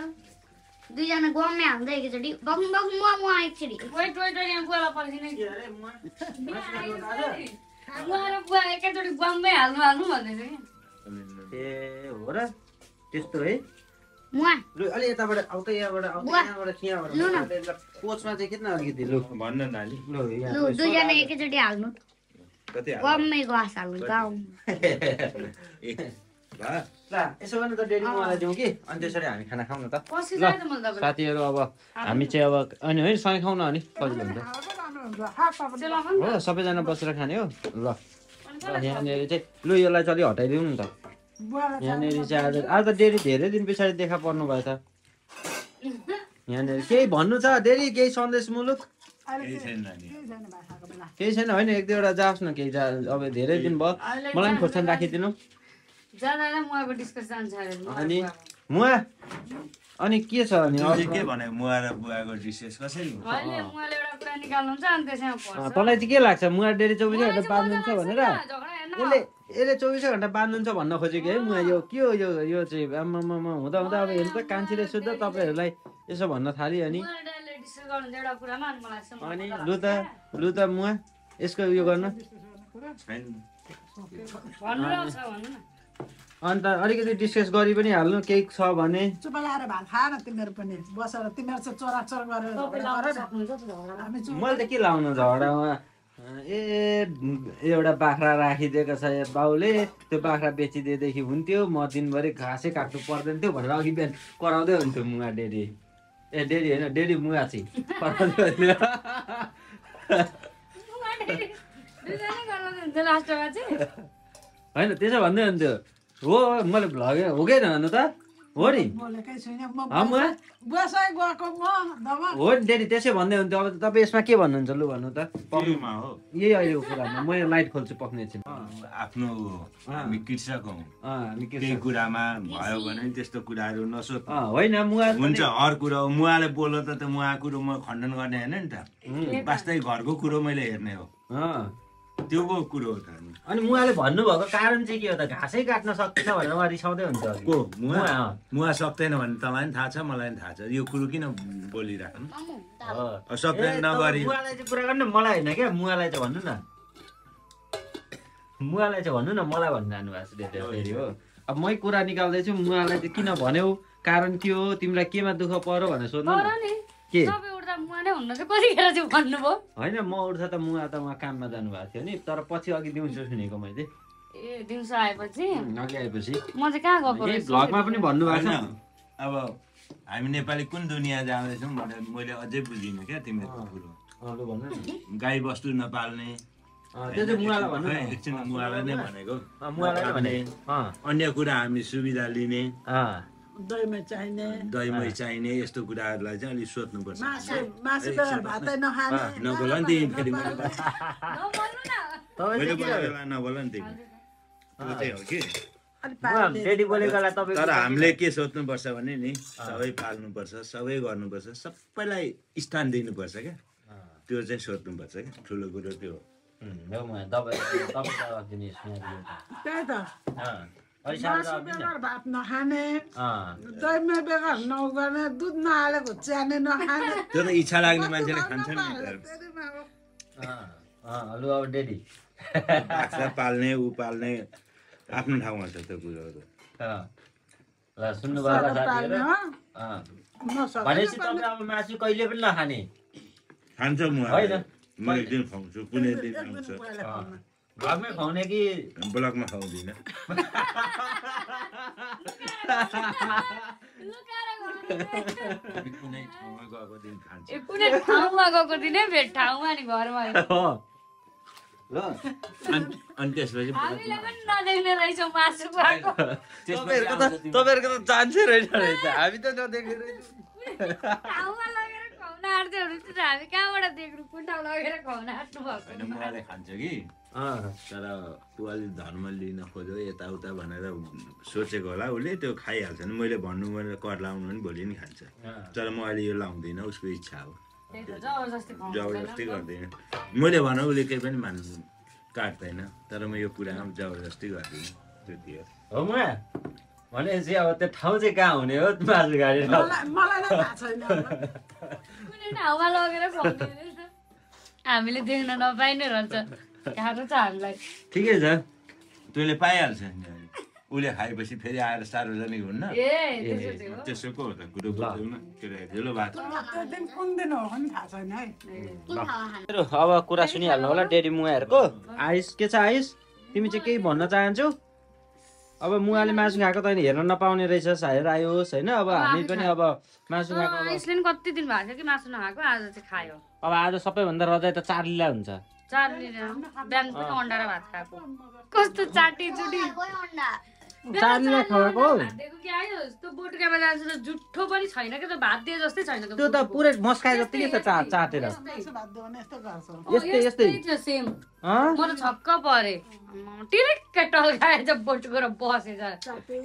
Speaker 5: दुईजना गम्मे हाल्दै एकचोटि बग्नु बग्नु म म एकचोटि
Speaker 3: वेट वेट वेट यहाँ बुवालाई पर्खिने बुवा र बुवा एकैचोटि बम्बई हाल्नु हाल्नु भन्दैछ कि
Speaker 2: ए हो र त्यस्तो है
Speaker 5: मुवा
Speaker 2: लु अलि यताबाट आउ त यहाँबाट आउ यहाँबाट यहाँबाट
Speaker 5: लु न।
Speaker 2: ल, कोचमा चाहिँ किन अलिकति लु
Speaker 1: भन्न नानी
Speaker 2: लु यहाँ
Speaker 5: लु दुईजना एकैचोटि हाल्नु
Speaker 1: कति हाल्नु?
Speaker 5: गम्मे गुवास हाल्नु गाउँ?
Speaker 2: ल यसो गर्नु त डेली मलाई दिउँ कि? अनि त्यसरी हामी खाना खाउँ न त साथीहरू अब हामी चाहिँ अब अनि है सँगै खाउँ न अनि सजिलो हुन्छ। हो सबैजना बसेर खाने हो। ल। यहाँनिर चाहिँ लु यसलाई चाहिँ अलिक हटाइदिउँ नि त। यहाँनिर चाहिँ आज आज त डेरी धेरै दिन पछाडि देखा पर्नु भयो त यहाँनिर केही भन्नु छ? डेरी केही सन्देश मुलुक?
Speaker 1: केही
Speaker 4: के-
Speaker 1: छैन
Speaker 2: होइन एक दुईवटा जाओस् न केही जा अब धेरै दिन भयो। मलाई पनि खोर्सानी राखिदिनु। अनि मुवा? अनि के छ अनि
Speaker 1: के भने मुवा र बुवाको डिसेस कसरी
Speaker 2: तँलाई चाहिँ के लाग्छ? मुवा डेरी चौबिसै घन्टा बाँध्नुहुन्छ भनेर। यसले यसले चौबिसै घन्टा बाँध्नुहुन्छ भन्न खोजेको है मुवा। यो के हो? यो यो चाहिँ आम्मामा हुँदा हुँदा अब हेर्नु त कान्छी रहेछ त तपाईँहरूलाई यसो भन्न थाल्यो अनि।
Speaker 3: अनि
Speaker 2: लु त लु त मुवा यसको उयो गर्नु। अन्त अलिकति डिस्कस गरी पनि हाल्नु केही छ भने।
Speaker 4: चुप लगाएर भात खा न तिमीहरू पनि बसेर तिमीहरू चाहिँ चोराचोर गरेर
Speaker 2: मैले त के लाउनु झगडामा ए एउटा बाख्रा राखिदिएको छ यो बाउले। त्यो बाख्रा बेचिदिएदेखि हुन्थ्यो म दिनभरि घाँसै काट्नु पर्दैन थियो भनेर अघि बिहान कराउँदै हुन्थ्यो मुगा डेरी ए डेरी होइन डेरी मुगा चाहिँ कराउँदै हुन्थ्यो। होइन त्यसो भन्दै हुन्थ्यो हो मैले भ्लग हो कि होइन भन्नु त हो नि हो नि डेरी त्यसै भन्दै हुन्थ्यो अब तपाईँ यसमा के भन्नुहुन्छ लु भन्नु त
Speaker 1: हो
Speaker 2: यही अहिलेको कुरामा म यो लाइट खोल्छु पक्ने एकछिन
Speaker 1: आफ्नो हामी कृषक हौ
Speaker 2: अँ, हामी के
Speaker 1: केही कुरामा भयो भने त्यस्तो कुराहरू नसोध
Speaker 2: अँ, होइन मुगा
Speaker 1: हुन्छ हर कुरो हो। मुवाले बोल्यो त त मुवा कुरो म खण्डन गर्ने होइन नि त वास्तै घरको कुरो मैले हेर्ने हो
Speaker 2: अँ।
Speaker 1: त्यो पो कुरो हो त अनि।
Speaker 2: मुवाले भन्नुभएको कारण चाहिँ के हो त? घाँसै काट्न सक्दैन भनेर उहाँ रिसाउँदै हुन्छ।
Speaker 1: को? मुवा?
Speaker 2: मुवा,
Speaker 1: सक्दैन भने तँलाई पनि थाहा छ मलाई पनि थाहा छ। यो कुरो किन बोलिराख्नु? सक्दैन नगरी।
Speaker 2: मुवालाई चाहिँ कुरा गर्नु मलाई होइन क्या। मुवालाई चाहिँ भन्नु न। मुवालाई चाहिँ भन्नु न मलाई भन्नु जानु भएको छ फेरि हो। अब मै कुरा निकाल्दैछु मुवालाई चाहिँ किन भन्यौ? कारण के हो? तिमीलाई केमा दुःख पर्यो भनेर सोध्नु के? होइन म उठ्दा त मुवा त उहाँ काममा जानुभएको थियो नि तर पछि अघि दिउँसो सुनेको मैले।
Speaker 3: ए दिउँसो आएपछि?
Speaker 2: अघि आएपछि।
Speaker 3: म चाहिँ कहाँ गएको?
Speaker 2: भ्लगमा पनि भन्नुभएको छ।
Speaker 1: अब हामी नेपाली कुन दुनियाँ जाँदैछौँ भनेर मैले अझै बुझिनँ क्या तिमीहरूको कुरो। गाई बस्तु नपाल्ने। एकछिन मुवालाई नै। भनेको। अन्य कुरा हामी सुविधा लिने।
Speaker 2: अँ
Speaker 4: दहीमा चाहिने।
Speaker 1: दही मही चाहिने यस्तो कुराहरूलाई चाहिँ अलिक सोध्नुपर्छ।
Speaker 4: मासु मासु बेला भातै नखाने।
Speaker 1: नबोल नि तिमी फेरि नबोल नि। तिमी त्यो चाहिँ हो कि। तर हामीले के सोध्नुपर्छ भने नि सबै पाल्नुपर्छ सबै गर्नुपर्छ सबैलाई स्थान दिनुपर्छ क्या। त्यो चाहिँ सोध्नुपर्छ क्या ठुलो कुरो त्यो हो।
Speaker 4: मासु। बेगर भात नखाने दहीमा बेगर नगर्ने दुध नहालेको च्याने नखाने
Speaker 1: त्यो त इच्छा लाग्ने मान्छेले खान्छ नि
Speaker 2: लु अब डेडी
Speaker 1: बाख्रा पाल्ने ऊ पाल्ने आफ्नो ठाउँमा छ त्यो कुरोहरू।
Speaker 2: ल सुन्नुभयो भनेपछि। तपाईँ अब मासु कहिले पनि नखाने
Speaker 1: खान्छ म
Speaker 2: होइन।
Speaker 1: म एक दिन खुवाउँछु कुनै दिन आउँछ।
Speaker 2: घरमै खुवाउने कि?
Speaker 1: ब्लकमा खुवाउँदिनँ। कुनै ठाउँमा गएको दिन खान्छ।
Speaker 3: ए, कुनै ठाउँमा गएको दिनै भेट ठाउँमा नि घरमा। होइन।
Speaker 2: अँ। ल।
Speaker 1: अनि अनि त्यसपछि
Speaker 3: हामीले पनि नदेख्ने रहेछौँ मासु खुवाएको।
Speaker 2: तपाईँहरूको त चान्सै रहेन रहेछ। हामी त नदेख्ने रहेछ।
Speaker 3: खुवाउन आँट्थ्योहरू चाहिँ हामी कहाँबाट देख्नु? कुन ठाउँ लगेर खुवाउन आँट्नु
Speaker 1: होइन
Speaker 3: भएको
Speaker 1: मुवाले खान्छ कि? तर ऊ अलिक धर्म लिन खोज्यो यताउता भनेर सोचेको होला। उसले त्यो खाइहाल्छ नि। मैले भन्नु मैले कर लाउनु पनि भोलि नि खान्छ। तर म अहिले यो लाउँदिनँ उसको इच्छा हो।
Speaker 3: त्यही त जबरजस्ती।
Speaker 1: गर्दैन। मैले भनौँ उसले केही पनि मान काट्दैन। तर म यो कुरामा जबरजस्ती गर्दिनँ त्यति हो।
Speaker 2: भनेपछि अब त्यो ठाउँ चाहिँ कहाँ हुने हो? मासु गाडी।
Speaker 3: हामीले देख्न नपाइ नै रहन्छ गाह्रो छ हामीलाई
Speaker 2: ठिकै छ।
Speaker 1: तैँले पाइहाल्छ। नि उसले खाएपछि फेरि आएर सार्वजनिक हुन्न।
Speaker 3: ए त्यसो चाहिँ हो
Speaker 1: त्यसोको हो त। कुरो न।
Speaker 5: ठाउँमा खाने
Speaker 2: मेरो अब कुरा सुनिहाल्नु होला डेडी मुवाहरूको। आयुष के छ आयुष? तिमी चाहिँ केही भन्न चाहन्छौ? अब मुवाले मासु खाएको त हेर्न नपाउने रहेछ सायद आयोस् होइन? अब हामी पनि अब मासु खाएको
Speaker 3: कति दिन भएको थियो कि मासु नखाएको आज चाहिँ खायो।
Speaker 2: अब आज सबैभन्दा रजाइ त चार लिला हुन्छ।
Speaker 3: अन्डा भात खाएको कस्तो चाटी चुटी बोटुकामा जान्छ त जुठो पनि छैन क्या भात दिए जस्तै छैन
Speaker 2: त्यो त पुरै मस्काए के छ चाटेर
Speaker 3: सेम? म त छक्क परे टिरिक्कै टल्काएछ बोटुको र बसेछ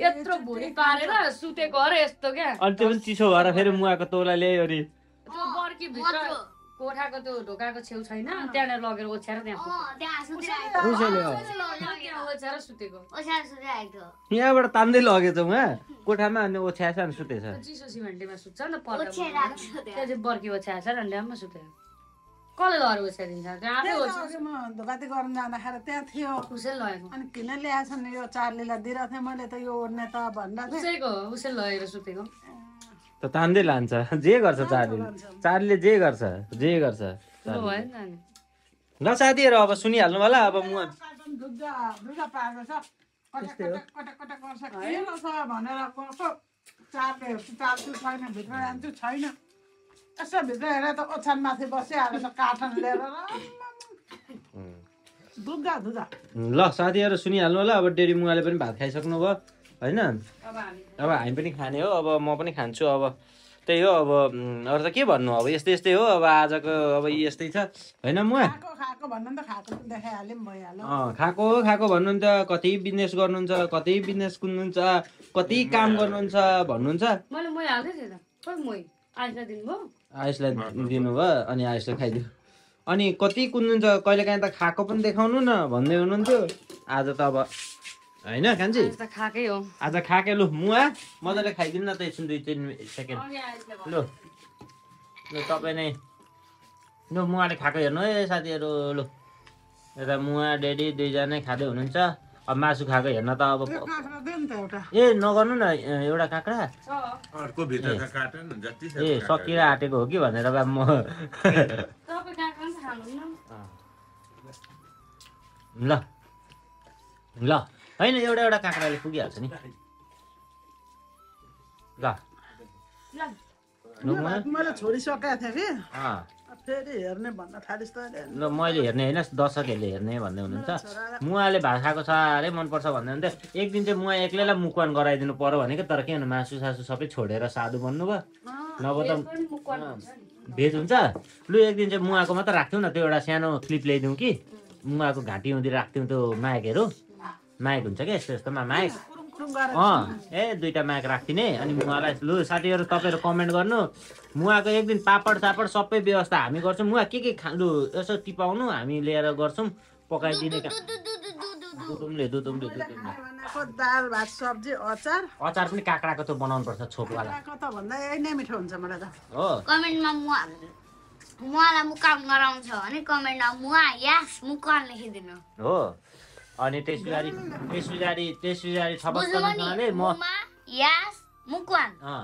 Speaker 3: यत्रो भुँडी पारेर सुतेको अरे यस्तो क्या
Speaker 2: अनि त्यो पनि चिसो भएर फेरि मुवाको तौला ल्यायो अरे.
Speaker 3: त्यो बर्की भित्र कोठाको त्यो ढोकाको छेउ छैन त्यहाँनिर लगेर ओछ्याएर त्यहाँ सुतेको।
Speaker 2: यहाँबाट तान्दै लगेछ उहाँ कोठामा अनि ओछ्याएछ अनि सुतेछ।
Speaker 3: चिसो सिमेन्टीमा सुत्छ नि त बर्की ओछ्याएछ र ड्याममा सुत्यो। कसले लगेर ओछ्याइदिन्छ?
Speaker 4: धुपाती गर्न जाँदाखेरि त्यहाँ थियो।
Speaker 3: उसैले लगेको
Speaker 4: अनि किन ल्याएछन् यो चार लिला दिइरहेको थिएँ मैले त यो ओढ्ने त थिएँ
Speaker 3: उसैको हो, उसैले लगेर सुतेको।
Speaker 2: त तान्दै लान्छ। जे गर्छ चार्लीले चार्लीले जे गर्छ जे गर्छ। ल साथीहरू अब सुनिहाल्नु होला अब म
Speaker 4: छैन यसो भित्र हेरेर त ओछ्यान माथि बसिहाल्यो त लिएर।
Speaker 2: ल साथीहरू सुनिहाल्नु होला अब डेरी मुवाले पनि भात खाइसक्नु भयो होइन
Speaker 3: अब हामी
Speaker 2: पनि खाने हो अब म पनि खान्छु अब त्यही हो अब अरू त के भन्नु अब यस्तै यस्तै हो अब आजको अब यी यस्तै छ। होइन मुवा?
Speaker 4: खाएको खाएको
Speaker 2: भन्नुहुन्छ कति बिजनेस गर्नुहुन्छ कति बिजनेस कुद्नुहुन्छ कति काम गर्नुहुन्छ भन्नुहुन्छ।
Speaker 3: मै मै
Speaker 2: आयुषलाई दिनुभयो? अनि आयुषलाई खाइदियो। अनि कति कुद्नुहुन्छ कहिलेकाहीँ त खाएको पनि देखाउनु न भन्दै हुनुहुन्थ्यो। आज त अब होइन कान्छी
Speaker 3: आज त खाएकै हो।
Speaker 2: आज खाएकै लु मुवा मजाले खाइदिनु न त एकछिन दुई तिन सेकेन्ड। लु। लु तपाईँ नै। लु मुवाले खाएको हेर्नु है साथीहरू लु। यता मुवा डेडी दुईजनै खाँदै हुनुहुन्छ। अब मासु खाएको हेर्न त अब ए नगर्नु न एउटा काँक्रा।
Speaker 3: छ।
Speaker 1: अर्को भित्रका काटन जति छ
Speaker 2: ए सकिएर आँटेको हो कि भनेर बा म। ल। ल। होइन एउटा एउटा काँक्राले पुगिहाल्छ नि। ल।
Speaker 4: मैले छोडिसकेको थिएँ कि।
Speaker 2: अँ।
Speaker 4: फेरि हेर्ने भन्न थालिस् त अहिले।
Speaker 2: ल मैले हेर्ने होइन दर्शकहरूले हेर्ने भन्दै हुनुहुन्छ। मुवाले भात खाएको साह्रै मनपर्छ भन्दै हुन्थ्यो एक दिन चाहिँ मुवा एक्लैलाई मुखवान गराइदिनु पर्यो भनेको तर के भन्नु मासु सासु सबै छोडेर साधु बन्नुभयो। नभए त। भेज हुन्छ लु एक दिन चाहिँ मुवाको मात्र राख्थ्यौँ न त्यो एउटा सानो क्लिप ल्याइदिउँ कि। मुवाको घाँटी हुँदी राख्थ्यौँ त्यो माइकहरू माइक हुन्छ क्या यस्तो यस्तोमा माइक? अँ ए दुइटा माइक राखिदिने अनि मुवालाई लु साथीहरू तपाईँहरू कमेन्ट गर्नु। मुवाको एक दिन पापड सापड सबै व्यवस्था हामी गर्छौँ। मुवा के के खा लु यसो टिपाउनु हामी लिएर गर्छौँ पकाइदिने काम दुदुमले दुदुमले
Speaker 4: मैले
Speaker 2: दुदुमले।
Speaker 4: खाने भनेको दाल भात सब्जी अचार।
Speaker 2: अचार पनि काँक्राको त बनाउनुपर्छ छोपवाला।
Speaker 4: काँक्राको त भन्दा यही नै मिठो हुन्छ मलाई त।
Speaker 2: हो।
Speaker 5: कमेन्टमा मुवा मुवालाई मुकाम गराउँछ भने कमेन्टमा मुवा यास मुकान लेखिदिनु।
Speaker 2: हो। अनि त्यस पछाडि त्यस पछाडि त्यस पछाडि छपक
Speaker 5: बुझ्नुभयो नि
Speaker 2: गर्नाले म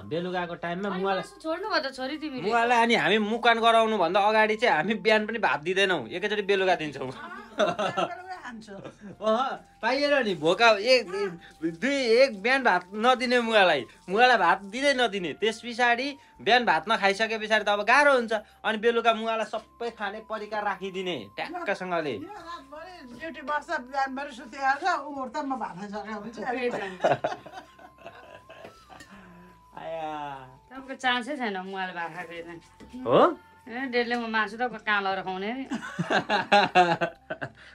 Speaker 2: बेलुकाको टाइममा मुवालाई
Speaker 3: छोड्नु भयो त छोरी तिमीले
Speaker 2: मुवालाई अनि हामी मुकान गराउनु भन्दा अगाडि चाहिँ हामी बिहान पनि भात दिँदैनौँ। एकैचोटि बेलुका दिन्छौँ।
Speaker 4: खान्छु।
Speaker 2: पाइएन नि भोका एक दुई एक बिहान भात नदिने मुवालाई मुवालाई भात दिँदै नदिने। त्यस पछाडि बिहान भात नखाइसके पछाडि त अब गाह्रो हुन्छ। अनि बेलुका मुवालाई सबै खाने परिकार राखिदिने ट्याक्कसँगले। आया।
Speaker 3: तपाईँको चान्सै छैन मुवाले भात खाएको।
Speaker 2: हो?
Speaker 3: ए डेढले म मासु त कहाँ लगेर खुवाउने नि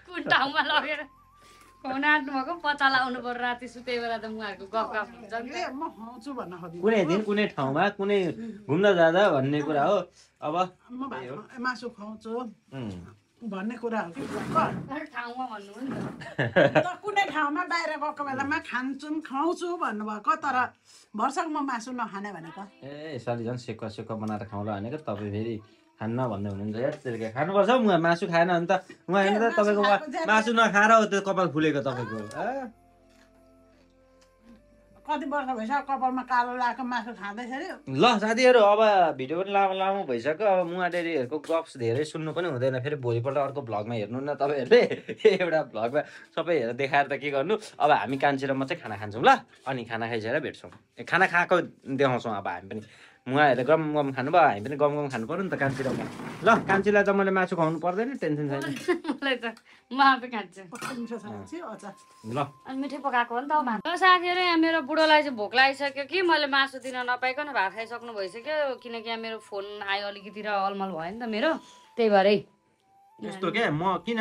Speaker 3: कुन ठाउँमा लगेर खुवाउन आँट्नु भएको पचा लाउनु पर्यो राति सुते बेला त मुवाहरूको गफ गफ हुन्छ
Speaker 2: कुनै दिन कुनै ठाउँमा कुनै घुम्न जाँदा भन्ने कुरा हो। अब
Speaker 4: मासु खुवाउँछु। भन्ने कुरा हो कि?
Speaker 3: तर ठाउँमा भन्नु हो नि त।
Speaker 4: त कुनै ठाउँमा बाहिर गएको बेलामा खान्छु खुवाउँछु भन्नुभएको तर वर्षको म मासु नखाने भनेको।
Speaker 2: ए यसरी झन् सेक्वा सेक्वा बनाएर खाउँला भनेको तपाईँ फेरि खान्न भन्दै हुनुहुन्छ यार त्यसले खानुपर्छ हौ उहाँ मासु खाएन भने त उहाँ हेर्नु त तपाईँको मासु नखाएर हो त्यो कपाल फुलेको तपाईँको?
Speaker 4: कति वर्ष भइसक्यो कपालमा कालो मासु खाँदैछ अरे
Speaker 2: ल साथीहरू अब भिडियो पनि लामो लामो भइसक्यो। अब मुवा डेरीहरूको गफ्स धेरै सुन्नु पनि हुँदैन। फेरि भोलिपल्ट अर्को भ्लगमा हेर्नु न तपाईँहरूले। एउटा भ्लगमा सबै हेरेर देखाएर त के गर्नु? अब हामी कान्छी र म चाहिँ खाना खान्छौँ ल। अनि खाना खाइसकेर भेट्छौँ। खाना खाएको देखाउँछौँ अब हामी पनि। मुवाहरूले गम गम खानुभयो हामी पनि गम गम खानु पऱ्यो नि त कान्छी र म ल कान्छीलाई त मैले मासु खुवाउनु पर्दैन टेन्सन छैन।
Speaker 4: मिठो
Speaker 2: ल।
Speaker 3: अनि मिठै पकाएको हो नि त साथीहरू यहाँ मेरो बुढोलाई चाहिँ भोक लागिसक्यो कि मैले मासु दिन नपाइकन भात खाइसक्नु भइसक्यो किनकि यहाँ मेरो फोन आयो अलिकति र अलमल भयो नि त मेरो। त्यही भएरै
Speaker 2: यस्तो क्या म किन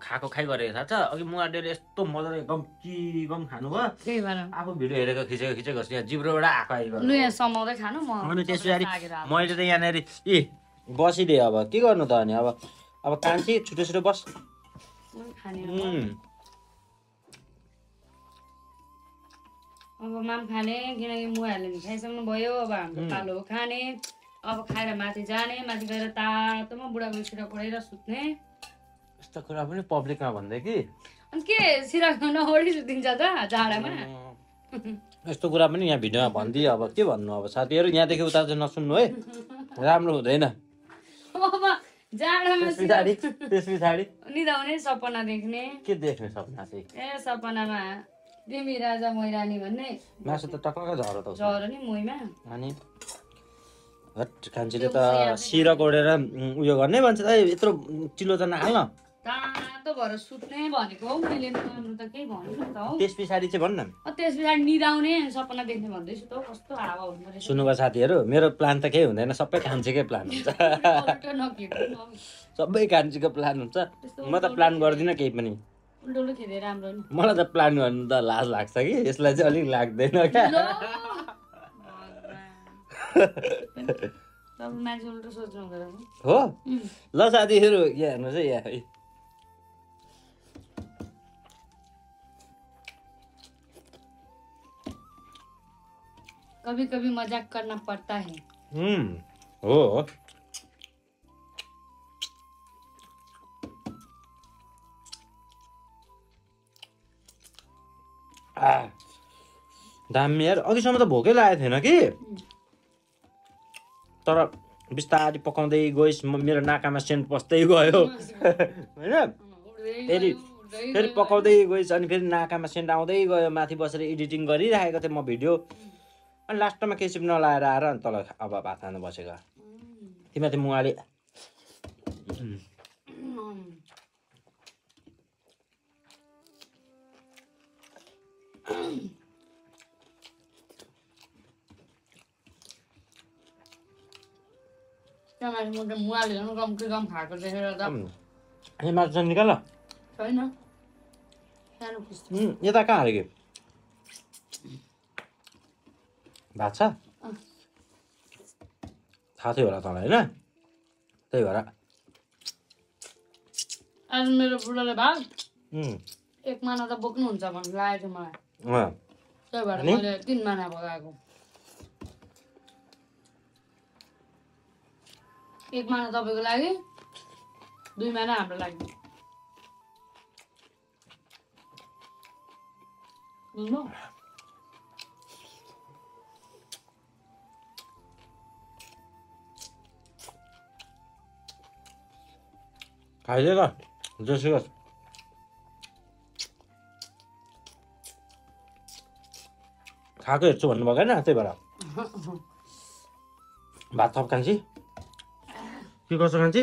Speaker 2: खाएको खाइ गरेको थाहा छ अघि मुवा डेरी यस्तो मजाले गम कि गम खानुभयो आफू भिडियो हेरेको खिचेको खिचेको यहाँ जिब्रोबाट आएको आइ
Speaker 3: लु यहाँ समाउँदै खानु म
Speaker 2: अनि त्यस पछाडि। मैले त यहाँनिर ए बसिदिएँ अब के गर्नु त अनि अब अब कान्छी छिटो छिटो बस
Speaker 3: अब माम खाने किनकि मुहाहरूले नि खाइसक्नु भयो अब हाम्रो पालो खाने अब खाएर माथि जाने माथि गएर तातोमा बुढाबुढीसित पढेर सुत्ने।
Speaker 2: यस्तो कुरा पनि पब्लिकमा भन्दै कि?
Speaker 3: अनि के सिरा नओढी सुतिन्छ त जाडामा?
Speaker 2: यस्तो कुरा पनि यहाँ भिडियोमा भनिदिएँ अब के भन्नु अब साथीहरू यहाँदेखि उता चाहिँ नसुन्नु है। राम्रो हुँदैन।
Speaker 3: अब जाडामा
Speaker 2: त्यस पछाडि त्यस पछाडि।
Speaker 3: निदाउने सपना देख्ने।
Speaker 2: के देख्ने सपना चाहिँ?
Speaker 3: ए सपनामा तिमी राजा मैरानी भन्ने।
Speaker 2: मासु त टक्क झरो त।
Speaker 3: झरो नि मोहीमा।
Speaker 2: अनि? हट कान्छीले त सिर कोडेर उम्, उयो गर्ने भन्छ ए यत्रो चिलो त नहाल्न
Speaker 3: त भन्नु त
Speaker 2: त्यस पछाडि चाहिँ भन् न।
Speaker 3: अ, त्यस पछाडि निदाउने सपना देख्ने भन्दैछु त हौ कस्तो हावा हुँदो रहेछ
Speaker 2: सुन्नुभयो साथीहरू मेरो प्लान त केही हुँदैन सबै कान्छीकै प्लान हुन्छ। सबै कान्छीको प्लान हुन्छ। म त प्लान गर्दिनँ केही पनि। मलाई त प्लान गर्नु त लाज लाग्छ कि यसलाई चाहिँ अलिक लाग्दैन क्या। हो ल साथीहरू यहाँ हेर्नुहोस् है यहाँ
Speaker 3: कभी कभी मज़ाक करना पड़ता है।
Speaker 2: उम्, हो। दामी यार अघिसम्म त भोकै लागेको थिएन कि? तर बिस्तारै पकाउँदै गइस् मेरो नाकामा सेन्ट पस्दै गयो होइन फेरि फेरि। पकाउँदै गइस् अनि फेरि नाकामा सेन्ट आउँदै गयो माथि बसेर एडिटिङ गरिरहेको थिएँ म भिडियो अनि लास्टमा केही सिप नलाएर आएर अनि तल अब भात खानु बसेको तिमीमाथि मुवाले
Speaker 3: उम्. त्यहाँ माथि म त मुहाले झन् कम कि कम खाएको देखेर त
Speaker 2: ए चाहिँ निकाल
Speaker 3: छैन सानो
Speaker 2: यता कहाँ अरे कि भात छ। थाहा थियो होला तँलाई होइन त्यही भएर
Speaker 3: आज मेरो बुढोले भात एक महिना त बोक्नुहुन्छ भन्नु लागेको थियो मलाई त्यही भएर? मैले तिन महिना बोकाएको एक महिना तपाईँको लागि दुई महिना हाम्रो लागि। बुझ्नु
Speaker 2: खाइदिए त जोसुकै। खाएको हेर्छु भन्नुभएको होइन त्यही भएर। भात थप खान्छी के कसो खान्छी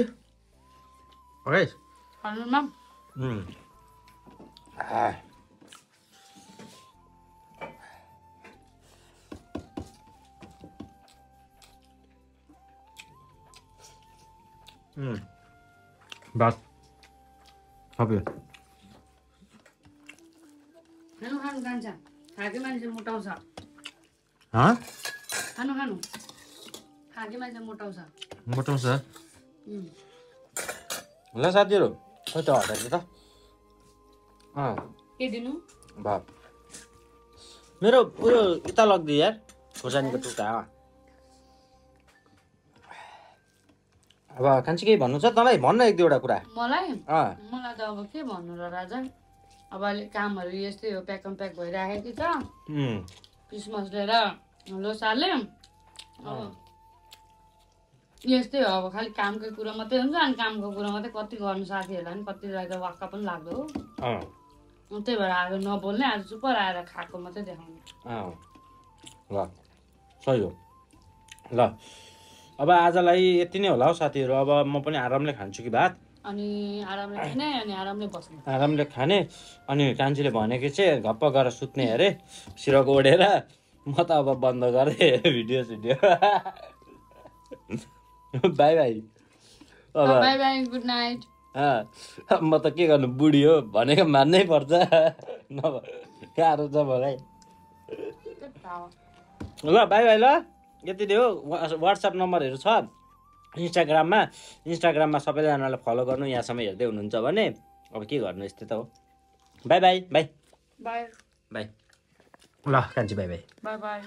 Speaker 2: है. भात थप्यो
Speaker 3: खानु खानु खान्छ मान्छे मोटाउँछ
Speaker 2: हँ
Speaker 3: खानु खानु खाके मान्छे मोटाउँछ
Speaker 2: मोटाउँछ. ल साथीहरू खै त हटाइदियो त
Speaker 3: के दिनु
Speaker 2: मेरो उयो यता लगिदियो यार खोर्सानीको टुक्रा अब कान्छी केही भन्नु छ तँलाई भन्न एक दुईवटा कुरा
Speaker 3: मलाई मलाई त अब के भन्नु र राजा अब अहिले कामहरू यस्तै हो प्याकम प्याक भइराखेको छ क्रिसमस लिएर अब यस्तै हो अब खालि कामकै कुरा मात्रै हुन्छ अनि कामको कुरा मात्रै कति गर्नु साथीहरूलाई पनि कति त वाक्क पनि लाग्दो हो। त्यही भएर आज नबोल्ने आज चुप आएर खाएको मात्रै देखाउने।
Speaker 2: अँ। ल सही हो। ल अब आजलाई यति नै होला हौ साथीहरू अब म पनि आरामले खान्छु कि भात?
Speaker 3: अनि आरामले खाने अनि आरामले बस्ने।
Speaker 2: आरामले खाने अनि कान्छीले भनेको चाहिँ घप्प गरेर सुत्ने अरे सिरक ओढेर म त अब बन्द गरेँ भिडियो सिडियो बाई बाई अब
Speaker 3: बाई बाई गुड नाइट
Speaker 2: म त के गर्नु बुढी हो भनेको मान्नै पर्छ। नभए गाह्रो छ मलाई। ल बाई बाई ल। यति नै हो। वाट्सएप नम्बरहरू छ। इन्स्टाग्राममा इन्स्टाग्राममा सबैजनालाई फलो गर्नु यहाँसम्म हेर्दै हुनुहुन्छ भने। अब के गर्नु यस्तै त हो। Bye bye bye
Speaker 3: bye
Speaker 2: bye ल कान्छी बाई बाई
Speaker 3: बाई बाई